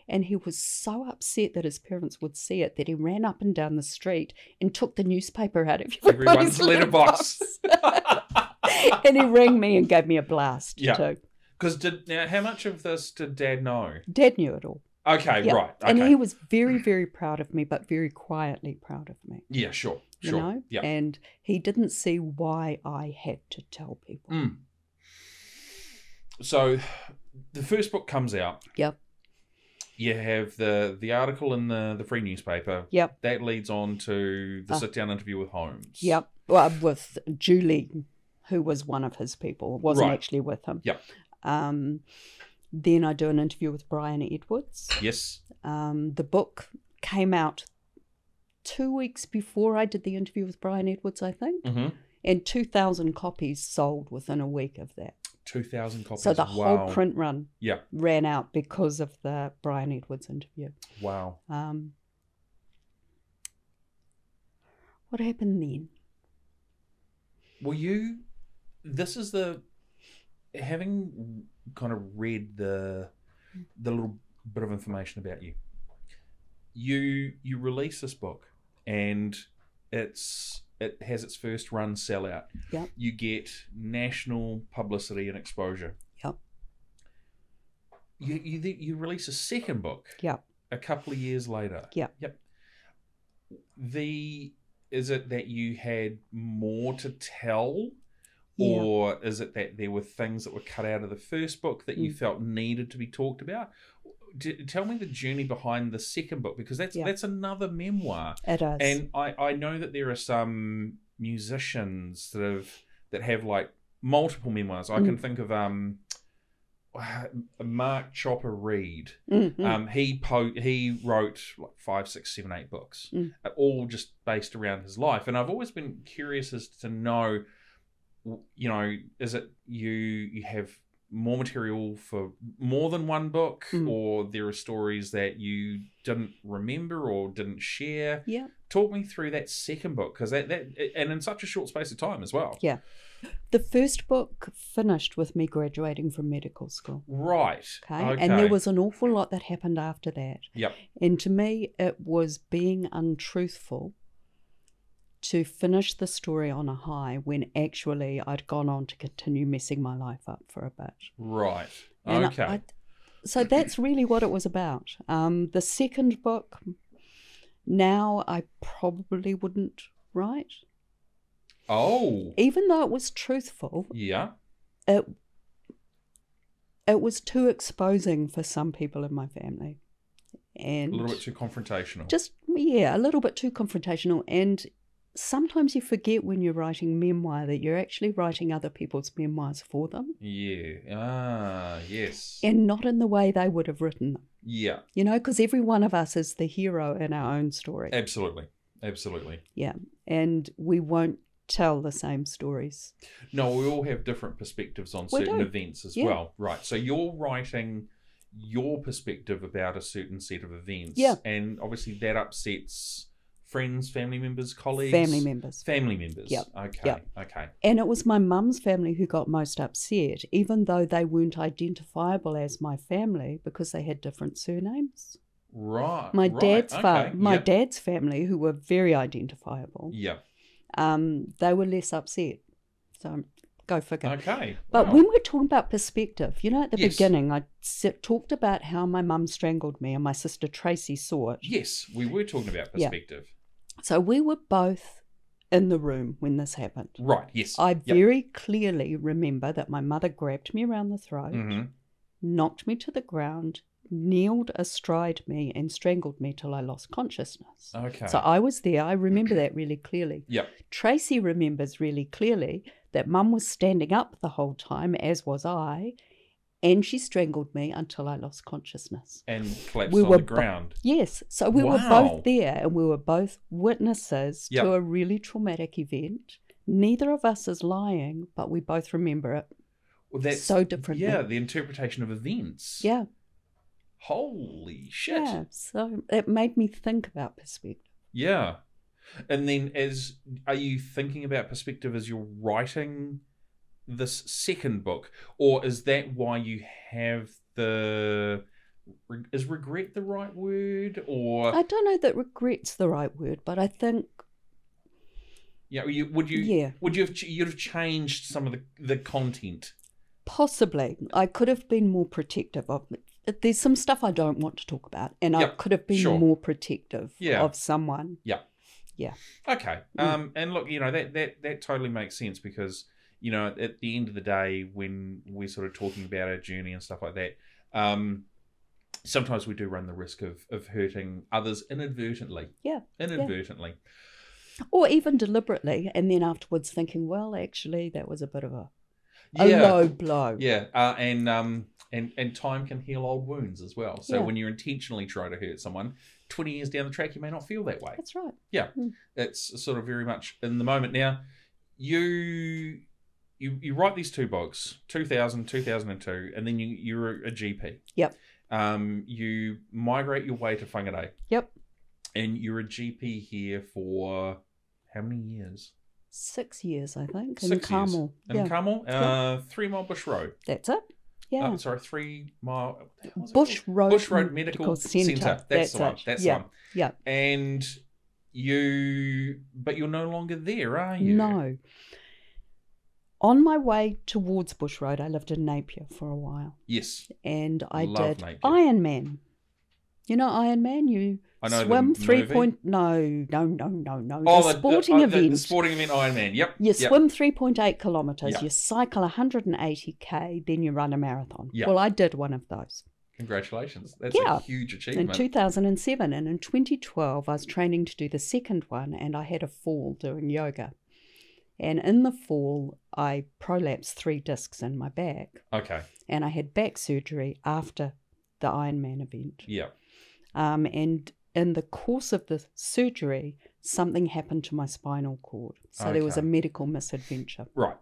And he was so upset that his parents would see it that he ran up and down the street and took the newspaper out of Everyone's letterbox. and he rang me and gave me a blast Yeah. too. Because did now how much of this did Dad know? Dad knew it all. Okay. Yeah. Right. Okay. And he was very, very proud of me, but very quietly proud of me. yeah. Sure. You Sure. know? Yeah. And he didn't see why I had to tell people. Mm. So, the first book comes out. Yep. You have the the article in the the free newspaper. Yep. That leads on to the Uh, sit down interview with Holmes. Yep. Well, with Julie, who was one of his people, wasn't Right. actually with him. Yep. Um, then I do an interview with Brian Edwards. Yes. Um, the book came out two weeks before I did the interview with Brian Edwards, I think, Mm-hmm. and 2,000 copies sold within a week of that. Two thousand copies. So the wow. whole print run Yeah. ran out because of the Brian Edwards interview. Wow. Um, what happened then? Were you? This is the having kind of read the the little bit of information about you. You you release this book, and it's it has its first run sellout. Yep. You get national publicity and exposure. Yep. You you you release a second book. Yep. A couple of years later. Yep. Yep. The is it that you had more to tell Yeah. or is it that there were things that were cut out of the first book that you Mm. felt needed to be talked about D- tell me the journey behind the second book because that's Yeah. that's another memoir It is. and I, I know that there are some musicians that have that have like multiple memoirs i can Mm. think of um mark chopper Read Mhm. um, he po- he wrote like five, six, seven, eight books, Mm. uh, all just based around his life. And I've always been curious as to know, you know, is it you you have more material for more than one book, Mm. or there are stories that you didn't remember or didn't share? yeah. Talk me through that second book because that that and in such a short space of time as well. Yeah. The first book finished with me graduating from medical school. Right. Okay? And there was an awful lot that happened after that. Yep. And to me, it was being untruthful to finish the story on a high when actually I'd gone on to continue messing my life up for a bit. Right. And okay. I- so that's really what it was about. Um, the second book, now I probably wouldn't write. oh. Even though it was truthful, Yeah. it it was too exposing for some people in my family. And a little bit too confrontational. just yeah, a little bit too confrontational and sometimes you forget when you're writing memoir that you're actually writing other people's memoirs for them Yeah. Ah, yes. and not in the way they would have written them. yeah, You know, because every one of us is the hero in our own story. absolutely. Absolutely. Yeah. And we won't tell the same stories. No, we all have different perspectives on We certain do. events as Yeah. well. Right. So you're writing your perspective about a certain set of events. Yeah. And obviously that upsets friends, family members, colleagues. Family members. Family members. Yep. Okay. Yep. Okay. And it was my mum's family who got most upset, even though they weren't identifiable as my family because they had different surnames. Right. My right, dad's okay, fa- my yep, dad's family, who were very identifiable, Yeah. um, they were less upset. So go figure. Okay. But wow. when we're talking about perspective, you know, at the Yes. beginning, I talked about how my mum strangled me and my sister Tracy saw it. Yes, we were talking about perspective. So we were both in the room when this happened. Right. Yes. I Yep. very clearly remember that my mother grabbed me around the throat, Mhm. knocked me to the ground, kneeled astride me, and strangled me till I lost consciousness. Okay. So I was there. I remember that really clearly. Yep. Tracy remembers really clearly that mum was standing up the whole time, as was I, and she strangled me until I lost consciousness. And collapsed We on were the bo- ground. Yes, so we were both there and we were both witnesses Yep. to a really traumatic event. Neither of us is lying, but we both remember it Well, that's so differently. yeah. The interpretation of events. Yeah, Holy shit. yeah. So it made me think about perspective. Yeah. And then as are you thinking about perspective as you're writing this second book or is that why you have the is regret the right word or I don't know that regret's the right word, but I think yeah you would you Yeah. would you have you'd have changed some of the the content possibly I could have been more protective of it. There's some stuff I don't want to talk about, and I could have been sure. more protective Yeah. of someone. Yeah. Yeah. Okay. Mm. Um, and look, you know that that that totally makes sense because you know at the end of the day, when we're sort of talking about our journey and stuff like that, um, sometimes we do run the risk of of hurting others inadvertently. Yeah, Inadvertently. Or even deliberately, and then afterwards thinking, well, actually, that was a bit of a, a Yeah. low blow. Yeah. Uh, and um and and time can heal old wounds as well. So Yeah. when you're intentionally trying to hurt someone, twenty years down the track, you may not feel that way. That's right. Yeah. It's sort of very much in the moment now you you, you write these two books 2000 2002 and then you, you're a gp Yep. um, you migrate your way to whangarei Yep. and you're a gp here for how many years Six years, I think, in Six years. Carmel. in yeah, Carmel, uh, three mile bush road that's it. Yeah. oh, sorry three mile what the hell was it Bush? Road, bush road medical, Centre. center that's, the one it. that's yeah. the one Yeah. and you but you're no longer there are you No. On my way towards Bush Road, I lived in Napier for a while, yes and I Love did Napier. Iron Man. You know Iron Man? You swim three movie. point. No, no, no, no, no. Oh, the sporting uh, the- event. The, sporting event Iron Man. Yep. You yep. swim 3.8 kilometres, Yeah. you cycle 180k, then you run a marathon. Yeah. Well, I did one of those Congratulations. That's Yeah. a huge achievement. in 2007. And in 2012, I was training to do the second one, and I had a fall doing yoga. And in the fall, I prolapsed three discs in my back, okay. and I had back surgery after the Ironman event. Yeah. Um, and in the course of the surgery, something happened to my spinal cord. So there was a medical misadventure. Right.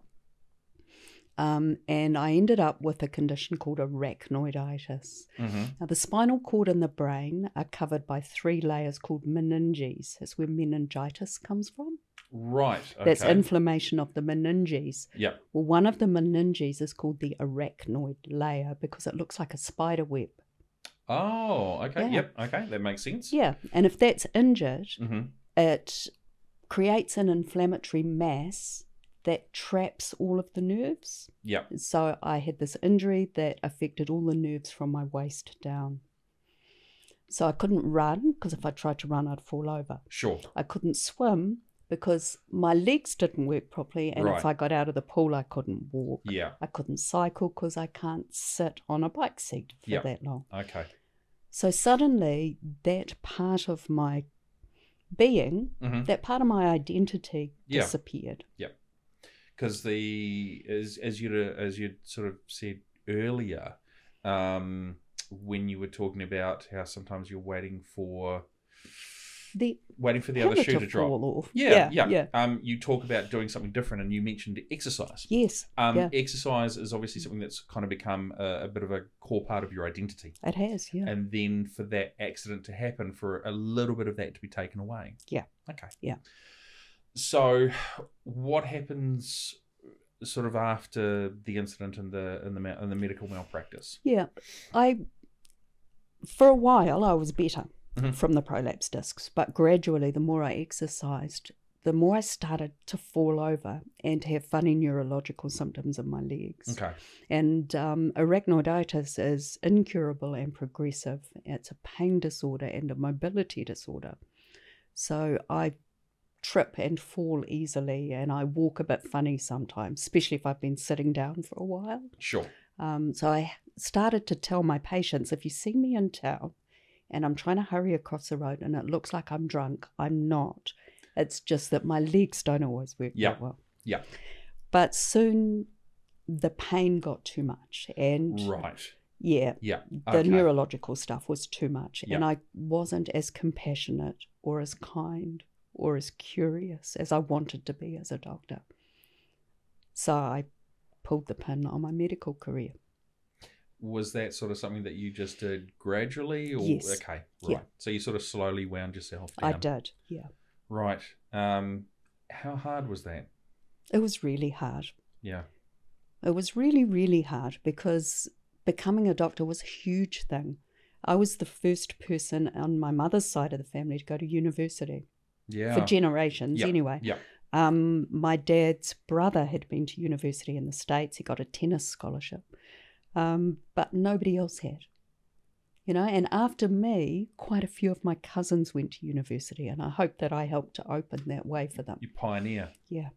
Um, and I ended up with a condition called arachnoiditis. hmm Now, the spinal cord and the brain are covered by three layers called meninges. That's where meningitis comes from. Right. Okay. That's inflammation of the meninges. Yep. Well, one of the meninges is called the arachnoid layer because it looks like a spider web. Oh. Okay. Yeah. Yep. Okay. That makes sense. Yeah, and if that's injured, hmm it creates an inflammatory mass that traps all of the nerves. Yep. So I had this injury that affected all the nerves from my waist down. So I couldn't run because if I tried to run, I'd fall over. Sure. I couldn't swim because my legs didn't work properly. And Right. if I got out of the pool, I couldn't walk. Yeah. I couldn't cycle because I can't sit on a bike seat for Yep. that long. Okay. So suddenly, that part of my being, hmm that part of my identity disappeared. Yeah. Because the as as you as you sort of said earlier, um, when you were talking about how sometimes you're waiting for The waiting for the other shoe to drop. fall off. Yeah, yeah, yeah. Um, you talk about doing something different, and you mentioned exercise. Yes, Um, yeah. Exercise is obviously something that's kind of become a, a bit of a core part of your identity. it has. Yeah. And then for that accident to happen, for a little bit of that to be taken away. Yeah. Okay. Yeah. So, what happens, sort of after the incident and the and the and the medical malpractice? Yeah, I for a while, I was better Mhm. from the prolapse discs, but gradually, the more I exercised, the more I started to fall over and have funny neurological symptoms in my legs. Okay. And um, arachnoiditis is incurable and progressive. It's a pain disorder and a mobility disorder. So I trip and fall easily, and I walk a bit funny sometimes, especially if I've been sitting down for a while. Sure. Um, so I started to tell my patients if you see me in town and I'm trying to hurry across the road and it looks like I'm drunk, I'm not. It's just that my legs don't always work Yeah. that well. Yeah. But soon the pain got too much and Right. yeah, Yeah. the okay. neurological stuff was too much and I wasn't as compassionate or as kind or as curious as I wanted to be as a doctor. So I pulled the pin on my medical career. Was that sort of something that you just did gradually, or Yes. okay, right? Yeah. So you sort of slowly wound yourself down. I did, yeah. Right. Um, how hard was that? It was really hard. Yeah. It was really, really hard because becoming a doctor was a huge thing. I was the first person on my mother's side of the family to go to university Yeah. for generations, Yeah. anyway. Yeah. Um, my dad's brother had been to university in the States. He got a tennis scholarship, um, but nobody else had. You know, and after me, quite a few of my cousins went to university, and I hope that I helped to open that way for them. You pioneer. Yeah.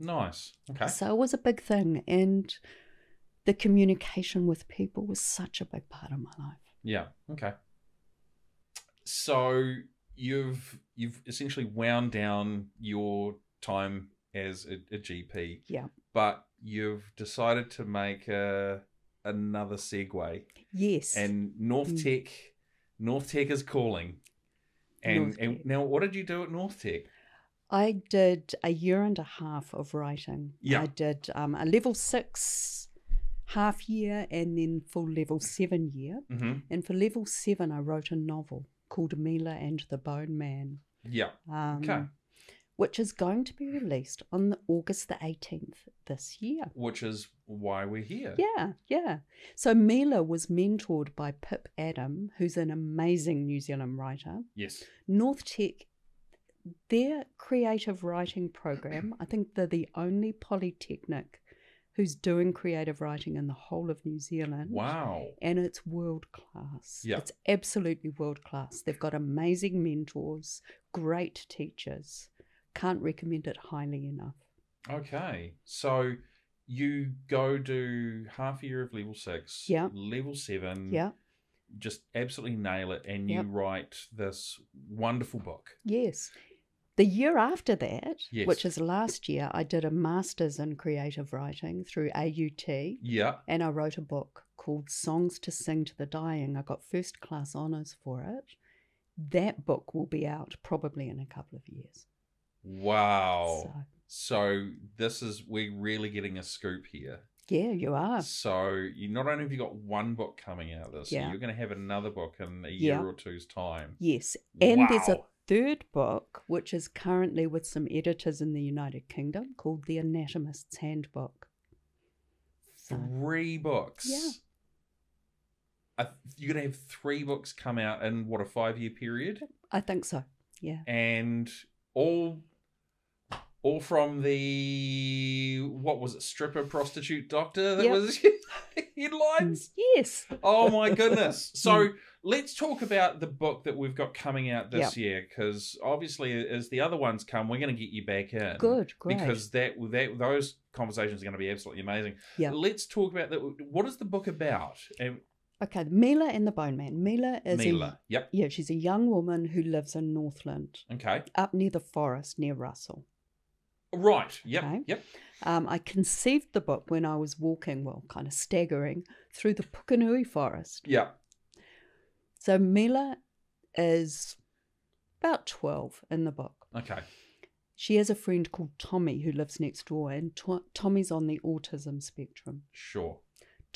Nice. Okay. So it was a big thing, and the communication with people was such a big part of my life. Yeah. Okay. So you've you've essentially wound down your time as a, a GP. Yeah. But you've decided to make a another segue, Yes. and North Mm. Tech, NorthTec is calling. And, North and now, what did you do at NorthTec? I did a year and a half of writing. Yeah. I did um, a level six half year and then full level seven year. Mm-hmm. And for level seven, I wrote a novel called Mila and the Bone Man, Yeah. um, Okay. Which is going to be released on the August the 18th this year. Which is why we're here. Yeah, yeah. So Mila was mentored by Pip Adam, who's an amazing New Zealand writer. Yes. NorthTec, their creative writing program, I think they're the only polytechnic who's doing creative writing in the whole of New Zealand. Wow. And it's world class. Yeah. It's absolutely world class. They've got amazing mentors, great teachers. Can't recommend it highly enough. Okay. So you go do half a year of level six. Yeah. Level seven. Yeah. Just absolutely nail it, and you Yep. write this wonderful book. Yes. The year after that, Yes. which is last year, I did a master's in creative writing through AUT. Yeah. and I wrote a book called Songs to Sing to the Dying. I got first class honours for it. That book will be out probably in a couple of years. Wow. So, So this is we're really getting a scoop here. yeah, you are. So you not only have you got one book coming out this year, Yeah. you're going to have another book in a year Yeah. or two's time. Yes. And there's a third book, which is currently with some editors in the United Kingdom called The Anatomist's Handbook. So, Three books. Yeah. I- You're going to have three books come out in what a five year period, I think so. Yeah. and all, all from the what was it, stripper, prostitute, doctor? That Yep. was headlines. Yes. Oh my goodness! So let's talk about the book that we've got coming out this year, because obviously, as the other ones come, we're going to get you back in. Good. Great. Because that that those conversations are going to be absolutely amazing. Yeah. Let's talk about that. What is the book about? And okay, Mila and the Bone Man. Mila is a Mila. Yep. yeah, she's a young woman who lives in Northland. Okay. up near the forest near Russell. Right. Yep. Okay. Yep. Um, I conceived the book when I was walking, well, kind of staggering through the Pukenui forest. Yep. So Mila is about 12 in the book. Okay. She has a friend called Tommy who lives next door, and to- Tommy's on the autism spectrum. Sure.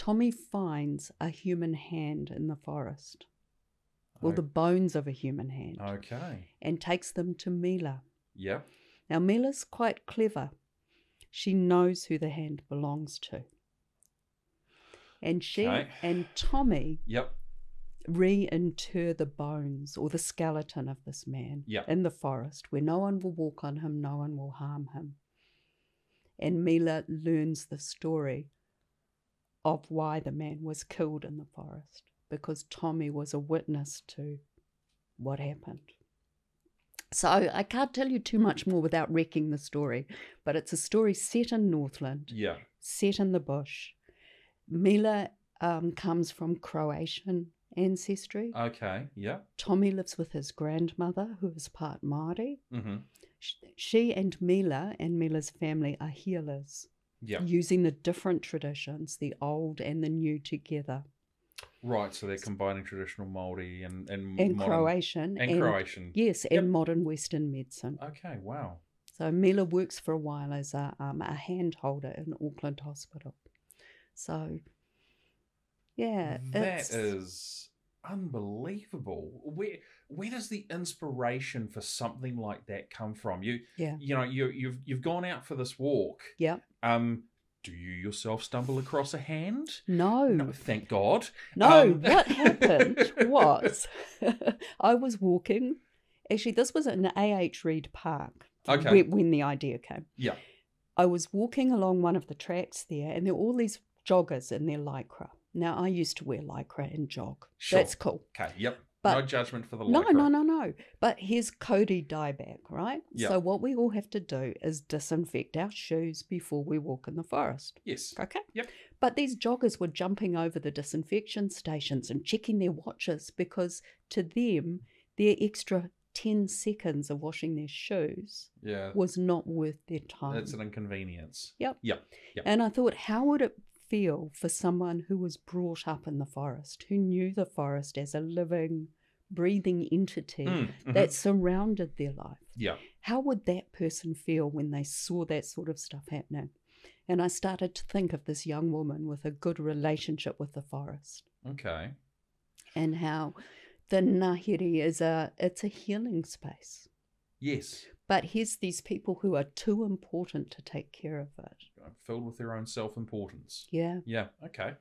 Tommy finds a human hand in the forest, well, the bones of a human hand, Okay. and takes them to Mila. Yeah. Now, Mila's quite clever. She knows who the hand belongs to. And she Okay. and Tommy Yep. reinter the bones or the skeleton of this man Yeah. in the forest where no one will walk on him, no one will harm him. And Mila learns the story of why the man was killed in the forest because Tommy was a witness to what happened. So I can't tell you too much more without wrecking the story, but it's a story set in Northland Yeah. set in the bush. Mila um, comes from Croatian ancestry. Okay. Yeah. Tommy lives with his grandmother, who is part Māori. Mm-hmm. Sh- She and Mila and Mila's family are healers, Yeah. using the different traditions, the old and the new together, Right. So they're combining traditional Maori and and, and modern, Croatian. and, Croatian. Yes, Yep. and modern Western medicine. Okay. Wow. So Mila works for a while as a, um, a hand holder in Auckland Hospital. So, yeah, That is unbelievable. Where where does the inspiration for something like that come from? You yeah, you know you you've you've gone out for this walk. yeah. Um, do you yourself stumble across a hand? No, No, thank God. No, Um, what happened was I was walking. Actually, this was in A.H. Reed Park Okay. when, when the idea came. Yeah. I was walking along one of the tracks there, and there were all these joggers in their lycra. Now, I used to wear lycra and jog. Sure. That's cool. Okay. Yep. But- no judgment for the No, lycra. no, no, no. But here's kauri dieback, right? Yeah. So, what we all have to do is disinfect our shoes before we walk in the forest. Yes. Okay. Yep. But these joggers were jumping over the disinfection stations and checking their watches because to them, their extra 10 seconds of washing their shoes Yeah. was not worth their time. It's an inconvenience. Yep. Yep. Yep. And I thought, how would it feel for someone who was brought up in the forest, who knew the forest as a living, breathing entity Mm, mhm. that surrounded their life? Yeah. How would that person feel when they saw that sort of stuff happening? And I started to think of this young woman with a good relationship with the forest Okay. and how the ngahere is a it's a healing space. Yes. But here's these people who are too important to take care of it. Filled with their own self importance. Yeah. Yeah. Okay.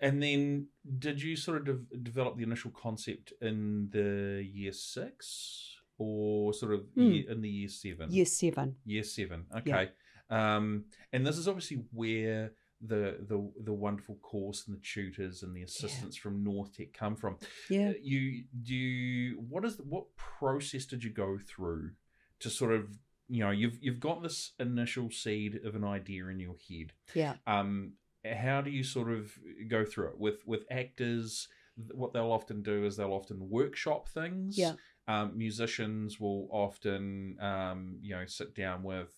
And then, did you sort of de- develop the initial concept in the year six, or sort of Hmm. year, in the year seven? Year seven. Year seven. Okay. Um, and this is obviously where the the the wonderful course and the tutors and the assistants from NorthTec come from. Yeah. Uh, You do you, what is what process did you go through to sort of you know you've you've got this initial seed of an idea in your head. Yeah. Um, how do you sort of go through it with with actors? What they'll often do is they'll often workshop things. Yeah. Um, musicians will often um, you know sit down with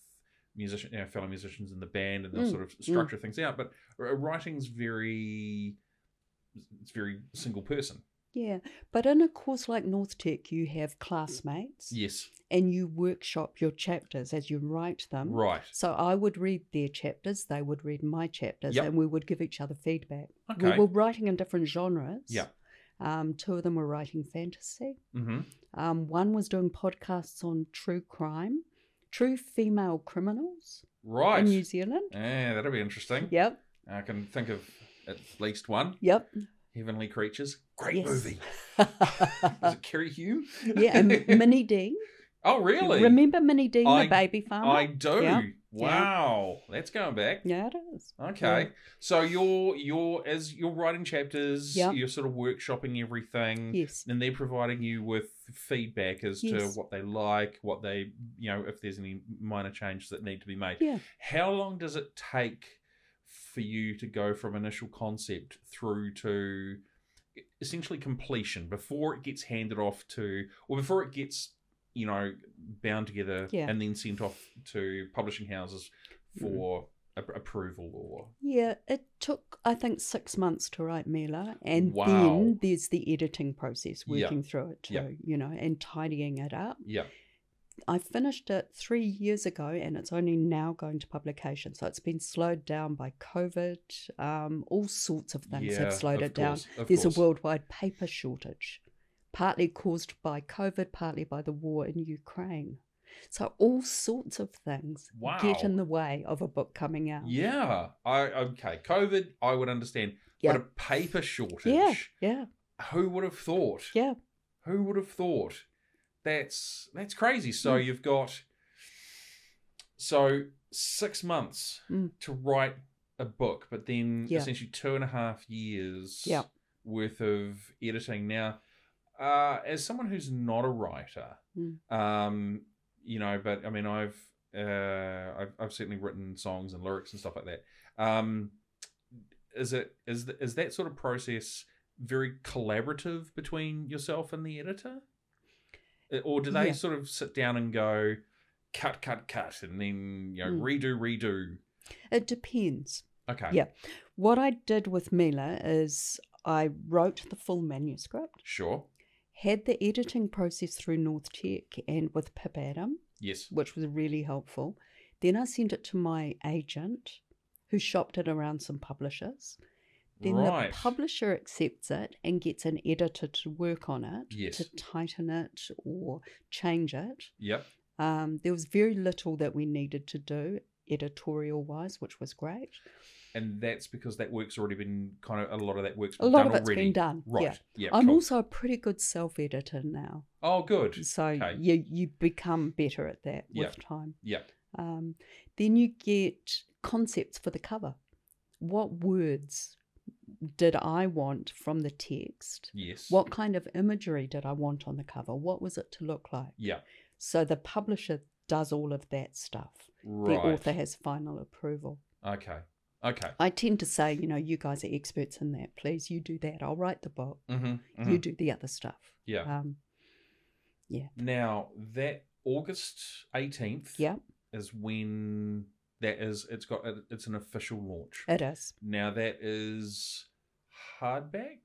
musician you know, fellow musicians in the band and they'll Mm, sort of structure things out. But uh, writing's very it's very single person. Yeah. But in a course like NorthTec, you have classmates Yes. and you workshop your chapters as you write them. Right. So I would read their chapters, they would read my chapters, Yep. and we would give each other feedback. Okay. We were writing in different genres. Yeah. Um, two of them were writing fantasy. Mm-hmm. Um, one was doing podcasts on true crime, true female criminals Right. in New Zealand. Yeah, that'll be interesting. Yep. I can think of at least one. Yep. Heavenly Creatures. Great Yes. movie. Was it Kerry Hume? yeah, and Minnie Dean. oh, really? Remember Minnie Dean, I- the baby farmer? I do. Yeah. Wow, that's going back. Yeah, it is. Okay, so you're you're as you're writing chapters, Yeah. you're sort of workshopping everything, Yes. and they're providing you with feedback as to what they like, what they you know if there's any minor changes that need to be made. Yeah. How long does it take for you to go from initial concept through to essentially completion before it gets handed off to, or before it gets, you know, bound together Yeah. and then sent off to publishing houses Mm. for a- approval or? Yeah, it took I think six months to write Mila, and Wow. then there's the editing process, Yeah. working through it too, Yeah. you know, and tidying it up. Yeah. I finished it three years ago, and it's only now going to publication. So it's been slowed down by COVID. Um, all sorts of things Yeah, have slowed it down. course, of There's course. a worldwide paper shortage, partly caused by COVID, partly by the war in Ukraine. So all sorts of things get in the way of a book coming out. Yeah. I okay. COVID, I would understand. Yeah. But a paper shortage. Yeah, yeah. who would have thought? Yeah. Who would have thought? That's that's crazy. So Mm. you've got so six months Mm. to write a book, but then Yeah. essentially two and a half years Yeah. worth of editing. Now, uh, as someone who's not a writer, Mm. um, you know, but I mean, I've uh, I've, I've certainly written songs and lyrics and stuff like that. Um, is it is th- is that sort of process very collaborative between yourself and the editor, or do they Yeah. sort of sit down and go cut, cut, cut, and then you know Mm. redo, redo? It depends. Okay, Yeah. What I did with Mila is I wrote the full manuscript, sure, had the editing process through NorthTec and with Pip Adam, yes, which was really helpful. Then I sent it to my agent, who shopped it around some publishers. Then right, the publisher accepts it and gets an editor to work on it, Yes. to tighten it or change it. yep, Um, there was very little that we needed to do editorial wise, which was great. and that's because that work's already been kind of a lot of that work's A been lot done of it's already. been done. Right, Yeah. yeah, I'm cool. also a pretty good self editor now. oh good, So Okay. you you become better at that with time. yeah, Um, then you get concepts for the cover. What words did I want from the text? yes, What kind of imagery did I want on the cover? What was it to look like? yeah, So the publisher does all of that stuff. right, The author has final approval. okay, okay, I tend to say, you know, you guys are experts in that. Please, you do that. I'll write the book. mm-hmm, You do the other stuff. yeah. Um, yeah. Now that August eighteenth, yeah, is when that is. It's got it's an official launch. it is Now that is hardback,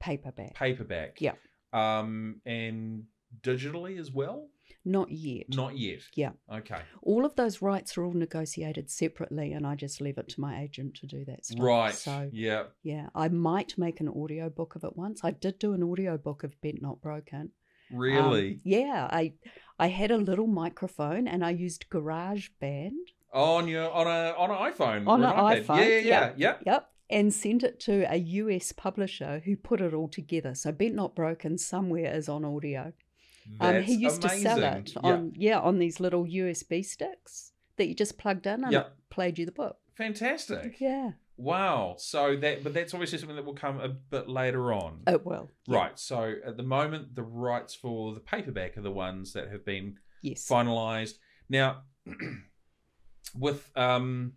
paperback. paperback, Yeah. um, and digitally as well. Not yet. Not yet. Yeah. Okay. all of those rights are all negotiated separately, and I just leave it to my agent to do that stuff. Right. So yeah. yeah, I might make an audio book of it once. I did do an audio book of Bent Not Broken. Um, Really. yeah, I I had a little microphone and I used GarageBand. On your on a on an iPhone. On an iPhone, Yeah. Yeah. Yeah. yeah. yeah. Yep. And sent it to a US publisher who put it all together. So Bent Not Broken somewhere is on audio. Um, he used to sell it on yeah on these little USB sticks that you just plugged in and Yeah. it played you the book. Fantastic. Yeah, Wow. So that, but that's obviously something that will come a bit later on. it will. Yeah. Right. So at the moment, the rights for the paperback are the ones that have been Yes. finalized. Now, with um,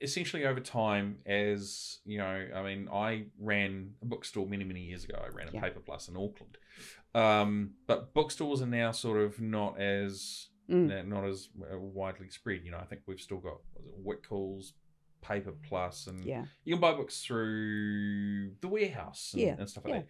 essentially over time, as you know, I mean, I ran a bookstore many, many years ago. I ran a Yeah. Paper Plus in Auckland, um, but bookstores are now sort of not as Mm. not as uh, widely spread. You know, I think we've still got Whitcoulls, Paper Plus, and Yeah. you can buy books through the warehouse and, Yeah, and stuff like yeah.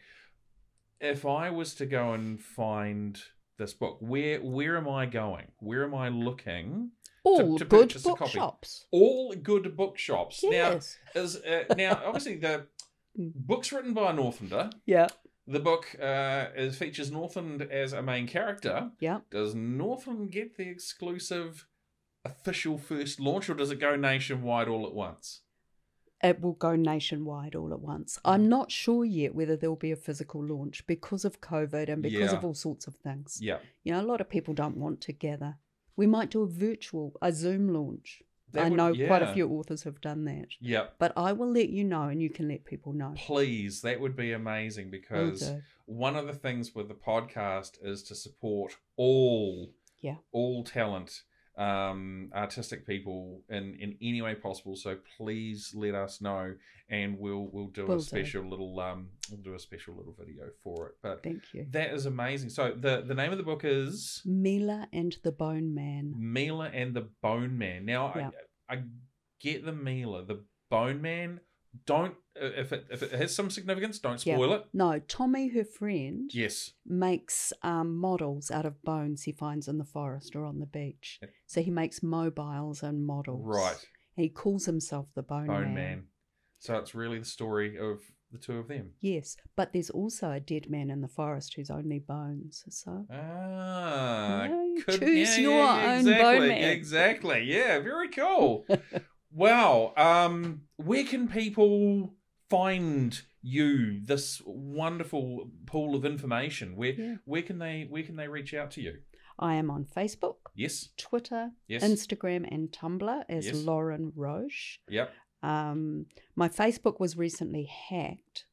that. If I was to go and find this book, where where am I going? Where am I looking? All to good purchase a copy. bookshops. All good bookshops. Yes. Now, is uh, now obviously the book's written by a Northlander. Yeah. The book uh, is, features Northland as a main character. Yeah. Does Northland get the exclusive official first launch, or does it go nationwide all at once? It will go nationwide all at once. I'm mm. not sure yet whether there'll be a physical launch because of COVID and because Yeah. of all sorts of things. Yeah. You know, a lot of people don't want to gather. We might do a virtual, a Zoom launch. That I would- know quite a few authors have done that. Yeah. But I will let you know and you can let people know. Please, that would be amazing because one of the things with the podcast is to support all Yeah. all talent um artistic people in in any way possible so please let us know and we'll we'll do Will a do. special little um we'll do a special little video for it but Thank you. that is amazing so the the name of the book is Mila and the Bone Man. Mila and the Bone Man now Yeah. I, I get the Mila the Bone Man don't if it if it has some significance don't spoil it No, Tommy, her friend, yes makes um, models out of bones he finds in the forest or on the beach. Yep. So he makes mobiles and models. right And he calls himself the Bone, Bone Man. Man. So it's really the story of the two of them. Yes, but there's also a dead man in the forest who's only bones. So Ah, you could- choose your own exactly, bone man. Exactly. Yeah, very cool. wow. Um, where can people find you this wonderful pool of information, where Yeah. where can they where can they reach out to you? I am on Facebook, Yes. Twitter, Yes. Instagram, and Tumblr as Yes. Lauren Roche. Yep. Um, my Facebook was recently hacked,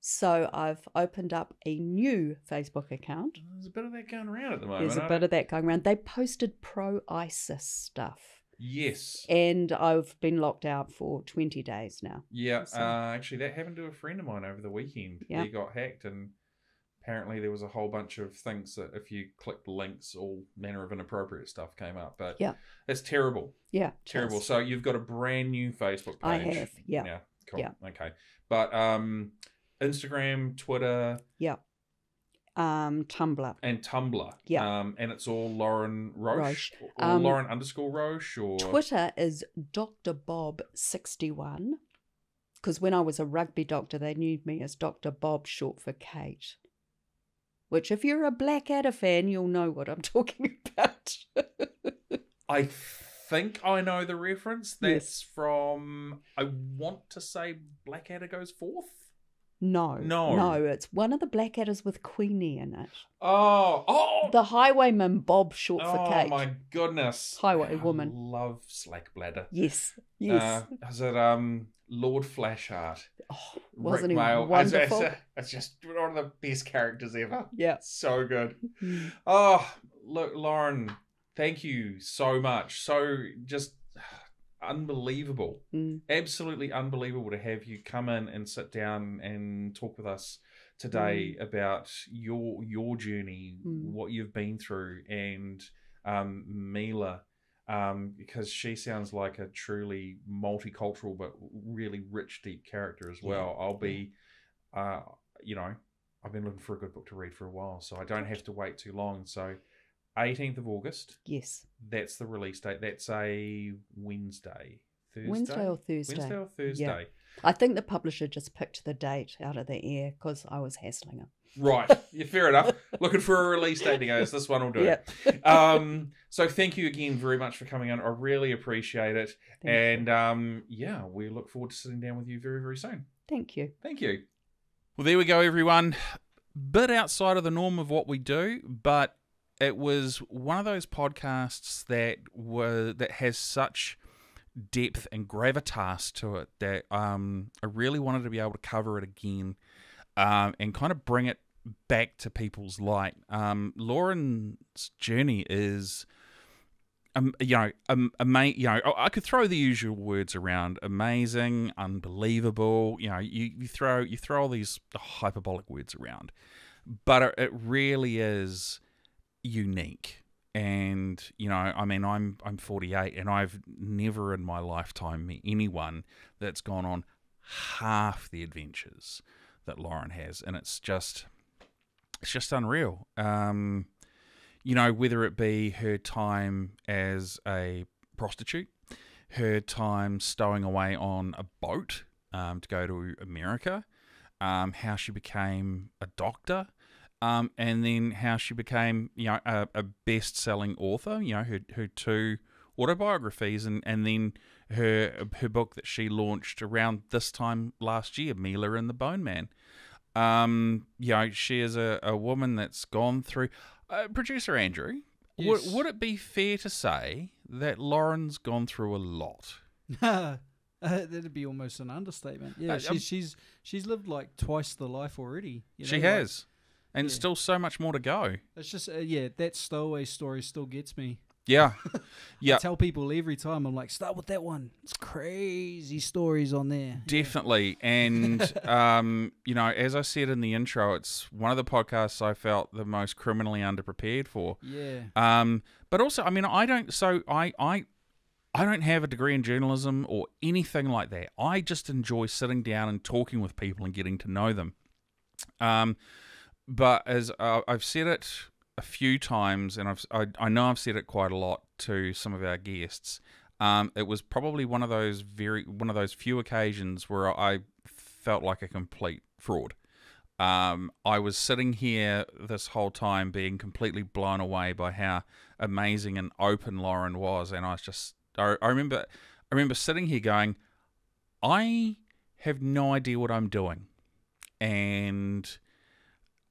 so I've opened up a new Facebook account. There's a bit of that going around at the moment. There's a bit of that going around. They posted pro ISIS stuff, Yes. and I've been locked out for 20 days now. Yeah, So- uh, actually, that happened to a friend of mine over the weekend. Yeah. He got hacked, and apparently there was a whole bunch of things that if you clicked links, all manner of inappropriate stuff came up. But Yeah. it's terrible, Yeah, terrible. So you've got a brand new Facebook page. I have, yeah. Yeah. Cool. Yeah. Okay. But um, Instagram, Twitter, Um, Tumblr. and Tumblr. Yeah. Um, and it's all Lauren Roche, Roche. or Um, Lauren underscore Roche, or Twitter is Dr. Bob61. Because when I was a rugby doctor, they knew me as Dr. Bob, short for Kate. Which, if you're a Blackadder fan, you'll know what I'm talking about. I think I know the reference. That's Yes. from I want to say Blackadder goes forth. No. No. No, it's one of the Blackadders with Queenie in it. Oh, oh, The Highwayman Bob, short for Kate. oh my goodness! Highway I woman. Love Slack Bladder. Yes. Yes. Uh, is it um Lord Flashheart? oh, wasn't Rik he Mayall. It's- wonderful? It's, it's just one of the best characters ever. yeah. So good. Mm. Oh, look, Lauren, thank you so much. So just unbelievable. Mm. Absolutely unbelievable to have you come in and sit down and talk with us today about your your journey, Mm. what you've been through, and um, Mila. Um, because she sounds like a truly multicultural but really rich, deep character as Yeah. well. I'll be, uh, you know, I've been looking for a good book to read for a while, so I don't have to wait too long. So, 18th of August, Yes. that's the release date. That's a Wednesday. Thursday? Wednesday or Thursday. Wednesday or Thursday. Yeah. I think the publisher just picked the date out of the air because I was hassling him. Right. Yeah, fair enough. Looking for a release date to go. This one will do. Yeah. Um, so thank you again very much for coming on. I really appreciate it. Thank and um, yeah, we look forward to sitting down with you very, very soon. Thank you. Thank you. Well, there we go, everyone. Bit outside of the norm of what we do, but it was one of those podcasts that were that has such depth and gravitas to it that um, I really wanted to be able to cover it again um, and kind of bring it back to people's light. Um, Lauren's journey is um, you know, um, ama- you know, I could throw the usual words around: amazing, unbelievable. You know, you, you throw you throw all these hyperbolic words around, but it, it really is unique. And you know, I mean, I'm I'm 48, and I've never in my lifetime met anyone that's gone on half the adventures that Lauren has, and it's just it's just unreal. Um, you know, whether it be her time as a prostitute, her time stowing away on a boat um, to go to America, um, how she became a doctor, um, and then how she became, you know, a, a best-selling author. You know, her her two autobiographies, and and then her her book that she launched around this time last year, Mila and the Bone Man. Um, you know, she is a, a woman that's gone through. Uh, Producer Andrew, Yes. would, would it be fair to say that Lauren's gone through a lot? uh, that'd be almost an understatement. Yeah, Uh, she's um, she's she's lived like twice the life already. You she know, like, has, and yeah. still so much more to go. it's just uh, yeah, that stowaway story still gets me. Yeah, I yeah, tell people every time I'm like, start with that one. It's crazy stories on there. definitely. And um, you know, as I said in the intro, it's one of the podcasts I felt the most criminally underprepared for. Yeah. Um, but also, I mean, I don't. So I, I, I don't have a degree in journalism or anything like that. I just enjoy sitting down and talking with people and getting to know them. Um, but as uh, I've said it a few times, and I've I, I know I've said it quite a lot to some of our guests. Um, it was probably one of those very one of those few occasions where I felt like a complete fraud. Um, I was sitting here this whole time being completely blown away by how amazing and open Lauren was, and I was just I, I remember I remember sitting here going, I have no idea what I'm doing. and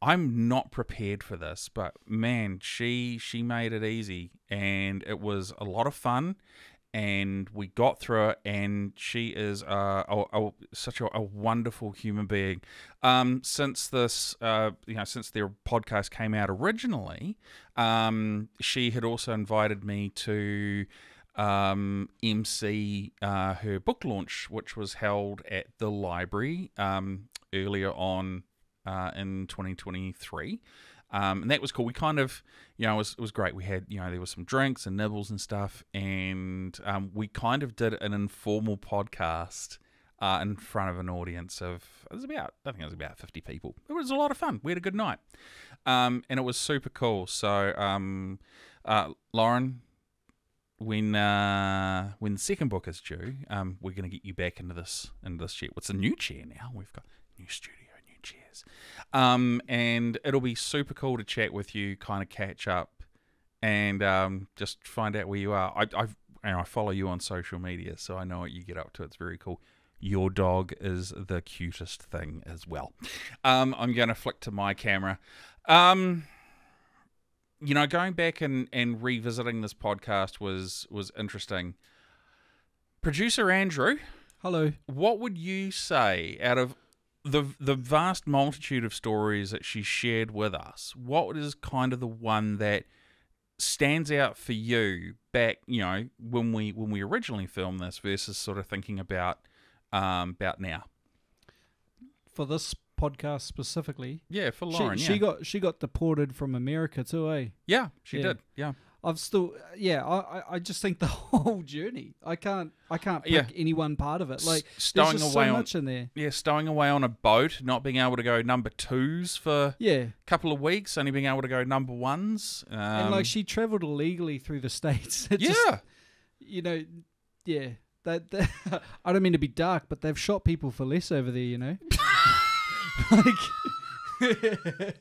I'm not prepared for this, but man, she she made it easy, and it was a lot of fun, and we got through it. And she is a, a, such a, a, wonderful human being. Um, since this, uh, you know, since their podcast came out originally, um, she had also invited me to um, MC uh, her book launch, which was held at the library um, earlier on uh, in 2023. Um, and that was cool. We kind of, you know, it was, it was great. We had, you know, there was some drinks and nibbles and stuff, and um, we kind of did an informal podcast uh, in front of an audience of it was about, I think it was about 50 people. It was a lot of fun. We had a good night, um, and it was super cool. So, um, uh, Lauren, when uh, when the second book is due, um, we're going to get you back into this into this chair. What's a new chair now? We've got new studio cheers. Um, and it'll be super cool to chat with you, kind of catch up, and um, just find out where you are. I, I've, and I follow you on social media, so I know what you get up to. It's very cool. Your dog is the cutest thing as well. Um, I'm going to flick to my camera. Um, you know, going back and, and revisiting this podcast was was interesting. Producer Andrew, hello. What would you say out of the the vast multitude of stories that she shared with us, what is kind of the one that stands out for you back, you know, when we when we originally filmed this versus sort of thinking about um, about now? For this podcast specifically, yeah, for Lauren, she, yeah. she got she got deported from America too, eh? Yeah, she Yeah. did. Yeah. I've still, yeah, I, I- just think the whole journey. I can't, I can't pick Yeah. any one part of it. Like, S- stowing away so on much in there. yeah, stowing away on a boat, not being able to go number twos for a Yeah, couple of weeks, only being able to go number ones. Um, and like she traveled illegally through the states. It yeah, just- you know, yeah. That, that I don't mean to be dark, but they've shot people for less over there. You know, like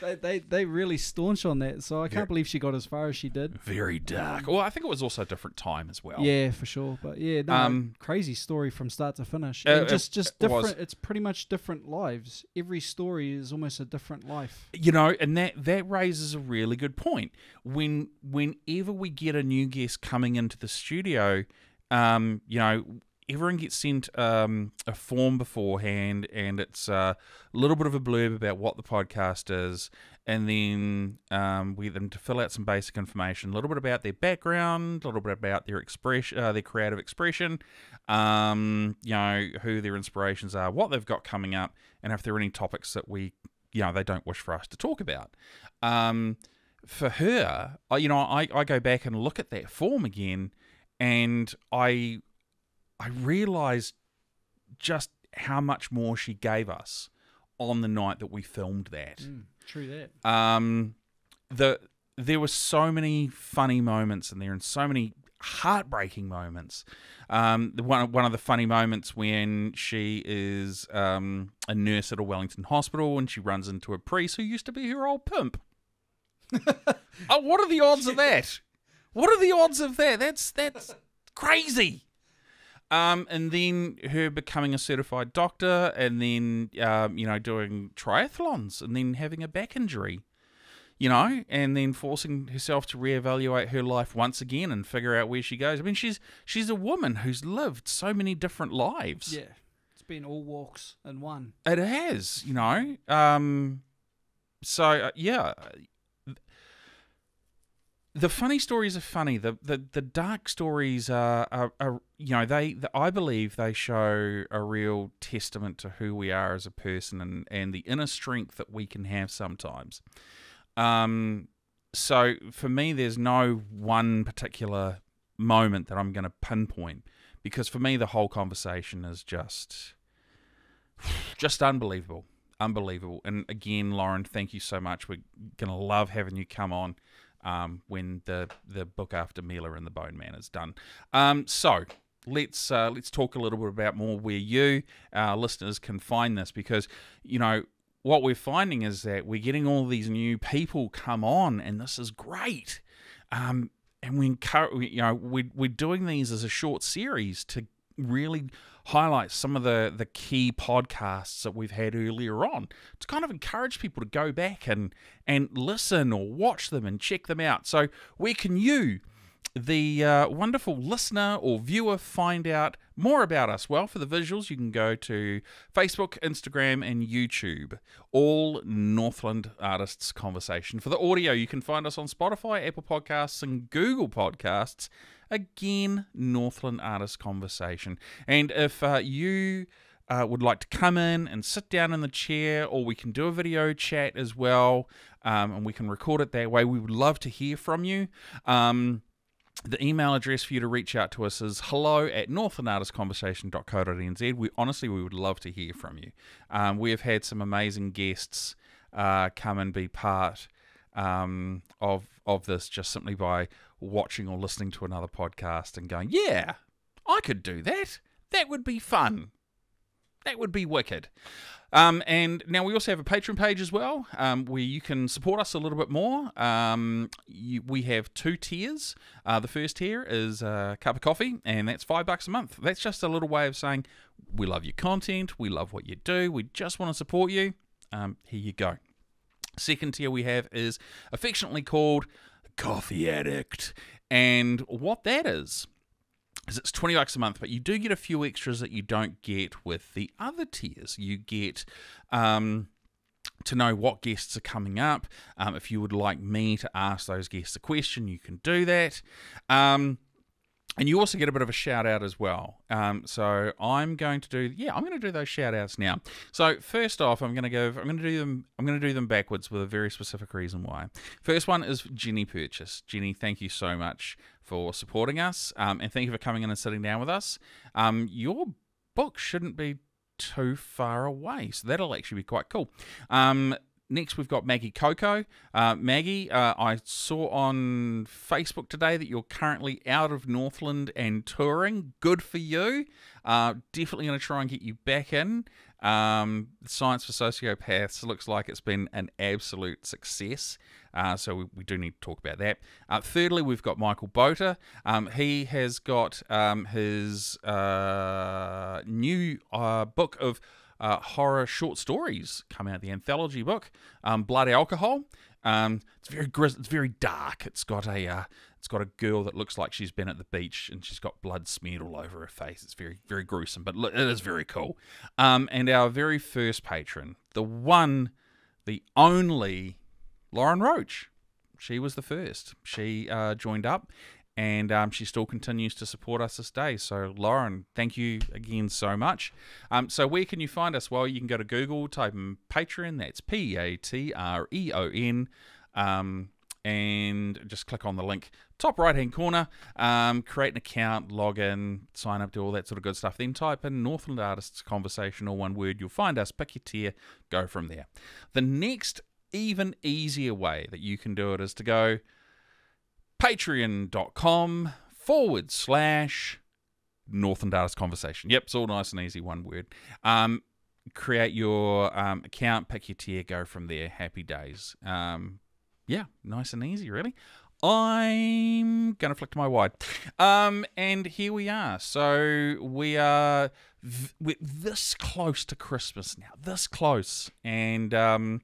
they, they they really staunch on that. So I can't believe she got as far as she did. very dark. Well, I think it was also a different time as well. Yeah, for sure. But yeah, no, Um, crazy story from start to finish. Uh, and it- just just it was. different. It's pretty much different lives. Every story is almost a different life. you know and that that raises a really good point when whenever we get a new guest coming into the studio um you know everyone gets sent um, a form beforehand and it's uh, a little bit of a blurb about what the podcast is and then um, we get them to fill out some basic information a little bit about their background a little bit about their expression uh, their creative expression um, you know who their inspirations are what they've got coming up and if there are any topics that we you know they don't wish for us to talk about. Um, for her, you know, I, I go back and look at that form again, and I I realized just how much more she gave us on the night that we filmed that. true that. Um, the there were so many funny moments in there, and so many heartbreaking moments. Um, the one one of the funny moments when she is um, a nurse at a Wellington hospital, and she runs into a priest who used to be her old pimp. oh, what are the odds of that? What are the odds of that? That's that's crazy. Um, and then her becoming a certified doctor, and then um, you know doing triathlons, and then having a back injury, you know, and then forcing herself to reevaluate her life once again and figure out where she goes. I mean, she's she's a woman who's lived so many different lives. Yeah, it's been all walks in one. It has, you know. Um, so uh, yeah, the funny stories are funny. The the, the dark stories are, are, are you know they the, I believe they show a real testament to who we are as a person and and the inner strength that we can have sometimes. Um, so for me, there's no one particular moment that I'm going to pinpoint because for me the whole conversation is just just unbelievable unbelievable and again lauren thank you so much we're gonna love having you come on um, when the the book after Mila and the Bone Man is done. Um, so let's uh, let's talk a little bit about more where you our listeners can find this because you know what we're finding is that we're getting all these new people come on and this is great. Um, and we encourage, you know, we, we're doing these as a short series to really highlight some of the the key podcasts that we've had earlier on to kind of encourage people to go back and and listen or watch them and check them out. So where can you the uh, wonderful listener or viewer find out more about us? Well, for the visuals, you can go to Facebook, Instagram, and YouTube. All Northland Artists Conversation. For the audio, you can find us on Spotify, Apple Podcasts, and Google Podcasts. Again, Northland Artists Conversation. And if uh, you uh, would like to come in and sit down in the chair, or we can do a video chat as well, um, and we can record it that way. We would love to hear from you. Um, the email address for you to reach out to us is hello at northlandartistconversation.co.nz. We honestly we would love to hear from you. Um, we have had some amazing guests uh, come and be part um, of of this just simply by watching or listening to another podcast and going, yeah, I could do that. That would be fun. That would be wicked. Um, and now we also have a Patreon page as well, um, where you can support us a little bit more. Um, you, we have two tiers. Uh, the first tier is a cup of coffee, and that's five bucks a month. That's just a little way of saying we love your content, we love what you do, we just want to support you. Um, here you go. Second tier we have is affectionately called Coffee Addict, and what that is is it's 20 bucks a month, but you do get a few extras that you don't get with the other tiers. You get um, to know what guests are coming up. Um, if you would like me to ask those guests a question, you can do that. Um, and you also get a bit of a shout out as well. Um, so I'm going to do, yeah, I'm going to do those shout outs now. So first off, I'm going to go, I'm going to do them, I'm going to do them backwards with a very specific reason why. First one is Jenny Purchase. Jenny, thank you so much for supporting us, um, and thank you for coming in and sitting down with us. Um, your book shouldn't be too far away, so that'll actually be quite cool. Um, next, we've got Maggie Coco. Uh, Maggie, uh, I saw on Facebook today that you're currently out of Northland and touring. Good for you. Uh, definitely going to try and get you back in. Um, Science for Sociopaths looks like it's been an absolute success. Uh, so we, we, do need to talk about that. Uh, thirdly, we've got Michael Bota. Um, he has got um, his uh, new uh, book of uh, horror short stories coming out, the anthology book, um, Blood Alcohol. Um, it's very gris- it's very dark. It's got a uh, it's got a girl that looks like she's been at the beach and she's got blood smeared all over her face. It's very very gruesome, but it is very cool. Um, and our very first patron, the one, the only Lauren Roche. She was the first. She uh, joined up and um, she still continues to support us this day. So, Lauren, thank you again so much. Um, so, where can you find us? Well, you can go to Google, type in Patreon, that's P A T R E O N, um, and just click on the link, top right hand corner, um, create an account, log in, sign up, do all that sort of good stuff. Then type in Northland Artists Conversation, or one word, you'll find us, pick your tier, go from there. The next even easier way that you can do it is to go patreon.com forward slash Northland Artist Conversation. Yep, it's all nice and easy, one word. Um, create your um, account, pick your tier, go from there. Happy days. Um, yeah, nice and easy, really. I'm gonna flick to my wide, um, and here we are. So we are v- we're this close to Christmas now, this close, and um,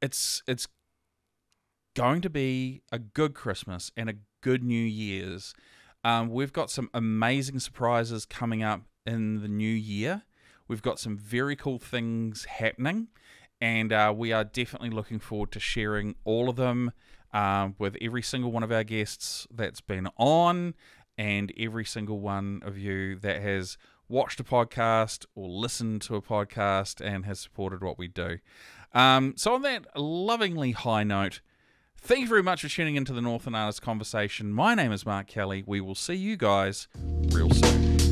it's it's going to be a good Christmas and a good New Year's. Um, we've got some amazing surprises coming up in the new year. We've got some very cool things happening, and uh, we are definitely looking forward to sharing all of them um, with every single one of our guests that's been on, and every single one of you that has watched a podcast or listened to a podcast and has supported what we do. Um, so, on that lovingly high note, thank you very much for tuning into the Northland Artist Conversation. My name is Mark Kelly. We will see you guys real soon.